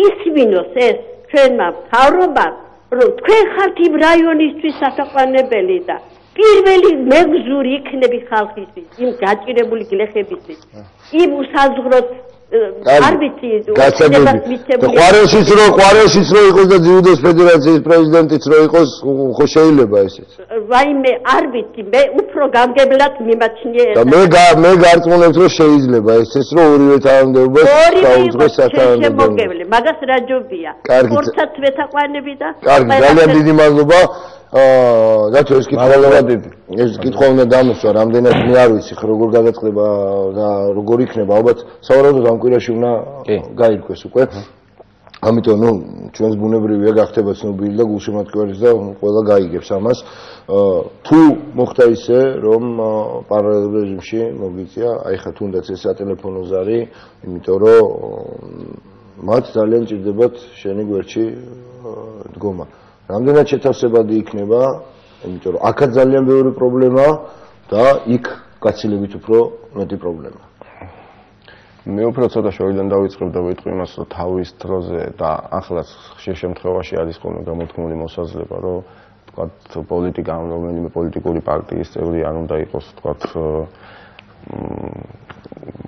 [SPEAKER 11] ისმინოს ეს ჩვენმა მთავრობამ, რომ თქვენ ხართ იმ რაიონისთვის სასაყვანებელი და პირველი მეგზური იქნები ხალხისთვის, იმ გაჭირებული გლეხებისთვის, იმ უსაზღროთ არ ვიცი
[SPEAKER 1] ყვარელშიც რო ყვარელშიც რო იყოს და ძიუდოს ფედერაციის პრეზიდენტიც რო იყოს ხო შეიძლება ესეც.
[SPEAKER 11] ვაიმე არ ვიცი მე უფრო გამგებლად მიმაჩნიე
[SPEAKER 1] და მე მე გარწმუნებთ რომ შეიძლება ესეც რო ორივე თანამდებობას
[SPEAKER 11] გაუძღოს სათანადო მაგას რა ჯობია სპორტსაც ვეთაყვანები და
[SPEAKER 1] კარგი ძალიან დიდი მადლობა აა და თუ ეს კითხვა ეს კითხვა უნდა დამოსვა რამდენად მე არ ვიცი როგორ გადაწყდება და როგორ იქნება. ალბათ სავარაუდოდ ამ კვირაში უნდა გაიკვეს უკვე. ამიტომ ნუ ჩვენს ბუნებრივია გახდება ცნობილი და გულშემატკივრის და ყველა გაიგებს ამას. თუ მოხდა ისე რომ პარალელურ რეჟიმში მოგიწია აი ხა თუნდაც ეს სატელეფონო ზარი იმიტომ რომ მათ ძალიან ჭირდებათ შენი გვერდში დგომა რამდენად შეთავსებადი იქნება, იმიტომ რომ აქაც ძალიან ბევრი პრობლემაა და იქ გაცილებით უფრო მეტი პრობლემაა.
[SPEAKER 5] მე უფრო ცოტა შორიდან დავიწყებ და ვიტყვი იმას, რომ თავის დროზე და ახლაც ხშირ შემთხვევაში არის ხოლმე გამოთქმული მოსაზრება, რომ თქვათ პოლიტიკა, რომელიმე პოლიტიკური პარტიის წევრი არ უნდა იყოს, თქვათ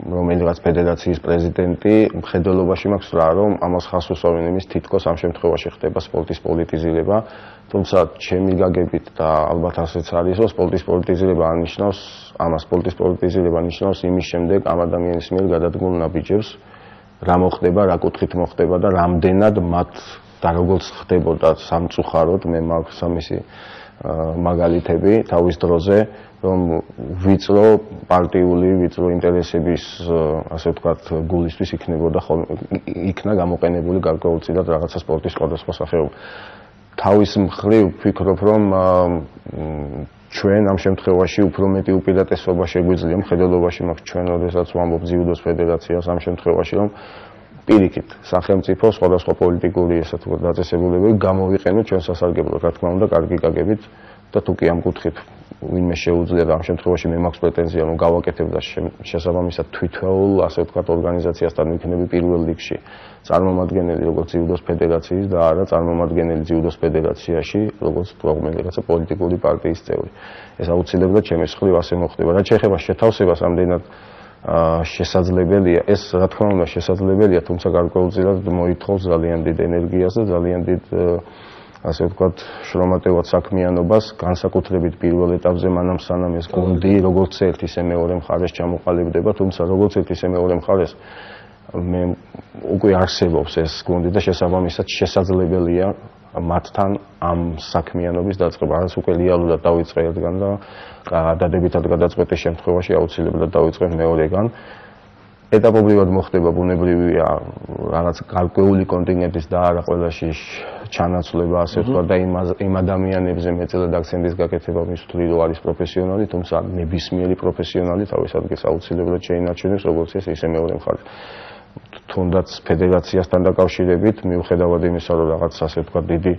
[SPEAKER 5] რომელიღაც ფედერაციის პრეზიდენტი მხედველობაში მაქვს რა რომ ამას ხას უსვამენ იმის თითქოს ამ შემთხვევაში ხდება სპორტის პოლიტიზირება თუმცა ჩემი გაგებით და ალბათ ასეც არის რომ სპორტის პოლიტიზირება ანიშნავს ამას სპორტის პოლიტიზირება ნიშნავს იმის შემდეგ ამ ადამიანის მიერ გადადგმულ ნაბიჯებს რა მოხდება რა კუთხით მოხდება და რამდენად მათ და როგორც ხდებოდა სამწუხაროდ მე მაქვს ამისი მაგალითები თავის დროზე რომ ვიწრო პარტიული ვიწრო ინტერესების ასე ვთქვათ გულისთვის იქნებოდა იქნა გამოყენებული გარკვეულწილად რაღაცა სპორტის სხვადასხვა სახეობა. თავის მხრივ ვფიქრობ რომ ჩვენ ამ შემთხვევაში უფრო მეტი უპირატესობა შეგვიძლია მხედველობაში მაქვს ჩვენ როდესაც ვამბობ ძიუდოს ფედერაციას ამ შემთხვევაში რომ პირიქით სახელმწიფო სხვადასხვა პოლიტიკური ესე თუ დაწესებულებები გამოვიყენოთ ჩვენ სასარგებლოდ რა თქმა უნდა კარგი გაგებით და თუ კი ამ კუთხით ვინმე შეუძლია და ამ შემთხვევაში მე მაქვს პრეტენზია რომ გავაკეთებ და შესაბამისად თვითოულ ასე ვთქვათ ორგანიზაციასთან ვიქნები პირველ რიგში წარმომადგენელი როგორც ძიუდოს ფედერაციის და არა წარმომადგენელი ძიუდოს ფედერაციაში როგორც თქვა რაღაცა პოლიტიკური პარტიის წევრი. ეს აუცილებლად ჩემი მხრივ ასე მოხდება. რა შეიძლება შეთავსებას ამდენად შესაძლებელია ეს რა თქმა უნდა შესაძლებელია თუმცა გარკვეულწილად მოითხოვს ძალიან დიდ ენერგიას და ძალიან დიდ ასე ვთქვათ, შრომატევად საქმიანობას, განსაკუთრებით პირველ ეტაპზე მანამ სანამ ეს გუნდი როგორც ერთ ისე მეორე მხარეს ჩამოყალიბდება, თუმცა როგორც ერთ ისე მეორე მხარეს მე უკვე არსებობს ეს გუნდი და შესაბამისად შესაძლებელია მათთან ამ საქმიანობის დაწყება. არც უკვე რეალურად დაიწყე ერთგან და დადებითად გადაწყვეტის შემთხვევაში აუცილებლად დაიწყებ მეორეგან. ეტაპობრივად მოხდება ბუნებრივია რაღაც გარკვეული კონტინენტის და არა ყველაში ჩანაცვლება ასე ვთქვა და იმ იმ ადამიანებზე მეწელად აქცენტის გაკეთება მის თვლი რო არის პროფესიონალი, თუმცა ნებისმიერი პროფესიონალი თავის ადგილს აუცილებლად შეინარჩუნებს როგორც ეს ისე მეორე მხარე. თუნდაც ფედერაციასთან დაკავშირებით მიუხედავად იმისა, რომ რაღაც ასე ვთქვა დიდი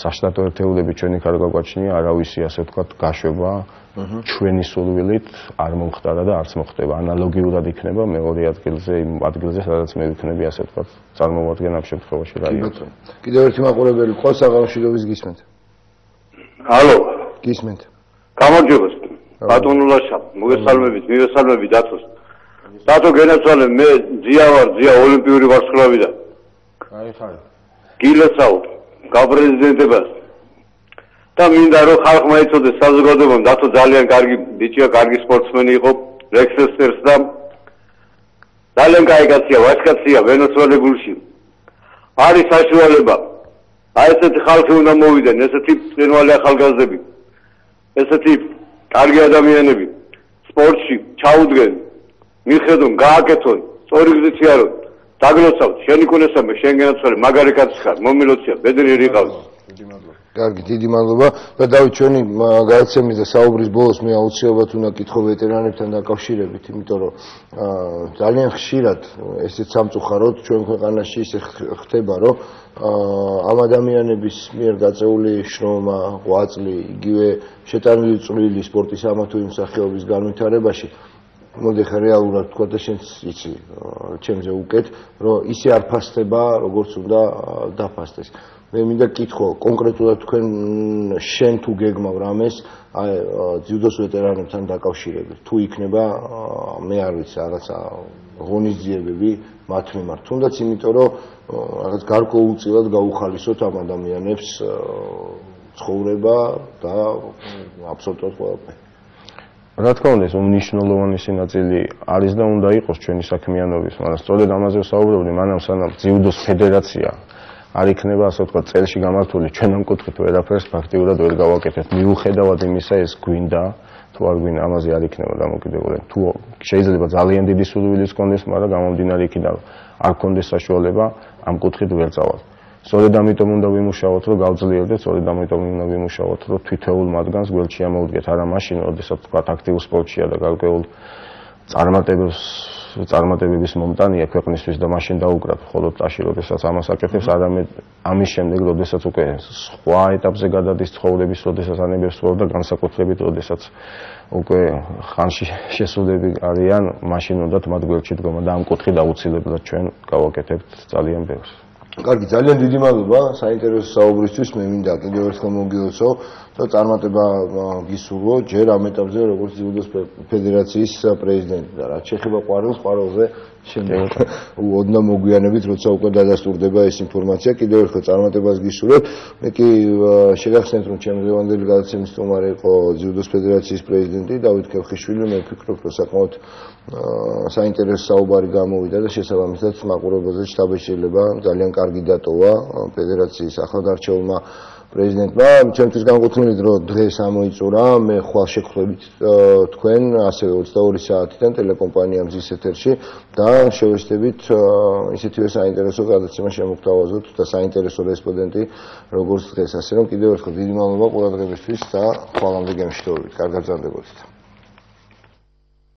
[SPEAKER 5] საშტატო ერთეულები ჩვენი ხარ გაგვაჩნია, არავისი ასე ვთქვა გაშვება ჩვენი სულვილით არ მომხდარა და არც მოხდება. ანალოგიურად იქნება მეორე ადგილზე, იმ ადგილზე, სადაც მე ვიქნები ასე ვთქვა, წარმოვადგენ ამ შემთხვევაში რაიონს.
[SPEAKER 1] კიდევ ერთი მაყურებელი ყოს აღავშირების გისმენთ.
[SPEAKER 12] ალო,
[SPEAKER 1] გისმენთ.
[SPEAKER 12] გამარჯობა. ბატონულაშა, მოგესალმებით, მივესალმებით დათოს. დათო გენაცვალე? მე ძია ვარ ძია ოლიმპიური ვარსკვლავიდან
[SPEAKER 1] აი ხარ
[SPEAKER 12] გილესაუ გაპრეზიდენტებას და მინდა რომ ხალხმა იცოდეს საზოგადოებამ დათო ძალიან კარგი ბიჭია კარგი სპორტსმენი იყო ლექსესტერს და ძალიან კაი კაცია ვაჟკაცია ვენესუელებულში არის საშუალება. აი ესეთი ხალხი უნდა მოვიდნენ ესეთი წინვალი ახალგაზრდები ესეთი კარგი ადამიანები სპორტში ჩაუდგნენ მიხედონ გააკეთონ სწორი გზით იარო დაგლოცავთ შენი კუნესამე შენ განაცვალე მაგარი კაცი ხარ მომილოცია ბედნიერი იყავს
[SPEAKER 1] კარგი დიდი მადლობა. და დავით ჩვენი გადაცემის და საუბრის ბოლოს მე აუცილებლად უნდა კითხო ვეტერანებთან დაკავშირებით იმიტომ რომ ძალიან ხშირად ესეც სამწუხაროდ ჩვენ ქვეყანაში ისე ხდება რომ ამ ადამიანების მიერ გაწეული შრომა, ღვაწლი, იგივე შეტანილი წვლილი სპორტის ამა თუ იმ სახეობის განვითარებაში მოდი ხა რეალურად თქვა და შენც იცი ჩემზე უკეთ რომ ისე არ ფასდება როგორც უნდა დაფასდეს მე მინდა კითხო კონკრეტულად თქვენ შენ თუ გეგმავ რამეს აი ძიუდოს ვეტერანებთან დაკავშირებით თუ იქნება მე არ ვიცი რაღაცა ღონისძიებები მათ მიმართ თუნდაც იმიტომ რომ რაღაც გარკვეულწილად გაუხალისოთ ამ ადამიანებს ცხოვრება და აბსოლუტურად ყველაფერი
[SPEAKER 5] რა თქმა უნდა ეს უნიშნულოვანესი ნაწილი არის და უნდა იყოს ჩვენი საქმიანობის მაგრამ სწორედ ამაზე ვსაუბრობდი მანამ სანამ ძიუდოს ფედერაცია არ იქნება ასე ვთქვათ წელში გამართული ჩვენ ამ კუთხით ვერაფერს ფაქტიურად ვერ გავაკეთებთ მიუხედავად იმისა ეს გვინდა თუ არ გვინდა ამაზე არ იქნება დამოკიდებული. თუ შეიძლება ძალიან დიდი სულვილის კონდეს მაგრამ გამომდინარე იქიდან არ კონდეს საშუალება ამ კუთხით ვერ წავალ სწორედ ამიტომ უნდა ვიმუშაოთ, რომ გავძლიერდეთ, სწორედ ამიტომ უნდა ვიმუშაოთ, რომ თითოეულ მათგანს გველში ამოვდგეთ, არა მაშინ, როდესაც თქვა აქტიურ სპორტშია და გარკვეულ წარმატებებს წარმატებების მომტანია ქვეყნისთვის და მაშინ დაუკრათ მხოლოდ წაში, როდესაც ამას აკეთებს, არამედ ამის შემდეგ, როდესაც უკვე სხვა ეტაპზე გადადის ცხოვრების, როდესაც ანებებს ვარ და განსაკუთრებით, როდესაც უკვე ხანში შესულები არიან, მაშინ უნდათ მათ გველში დგომა და ამ კუთხით აუცილებლად ჩვენ გავაკეთებთ ძალიან ბევრს.
[SPEAKER 1] კარგი, ძალიან დიდი მადლობა საინტერესო საუბრისთვის. მე მინდა კიდევ ერთხელ მოგიოცო და წარმატება გისურვო ჯერ ამ ეტაპზე როგორც ძიუდოს ფედერაციის პრეზიდენტი და რაც შეეხება ყვარელს, ყვარელზე შემდეგ უდნა მოგვიანებით როცა უკვე დადასტურდება ეს ინფორმაცია კიდევ ერთხელ წარმატებას გისურვებ. მე კი შეგახსენებთ რომ ჩემი ლევანდელი გადაცემის სტუმარი იყო ძიუდოს ფედერაციის პრეზიდენტი დავით ქეხიშვილი. მე ვფიქრობ რომ საკმაოდ საინტერესო საუბარი გამოვიდა და შესაბამისად მაყურებელზე შტაბეშილება ძალიან კარგი დატოვა ფედერაციის ახალგარჩეულმა პრეზიდენტმა ჩემთვის განკუთვნილი დრო დღეს ამოიწურა მე ხვალ შეხვდებით თქვენ ასევე 22 საათიდან ტელეკომპანია მზის ეთერში და შევეშთებით ისეთივე საინტერესო გადაცემა შემოგთავაზოთ და საინტერესო რესპონდენტი როგორც დღეს ასე რომ კიდევ ერთხელ დიდი მადლობა ყურადღებისთვის და ხვალამდე გემშვიდობით. კარგად გრძანდებოდეთ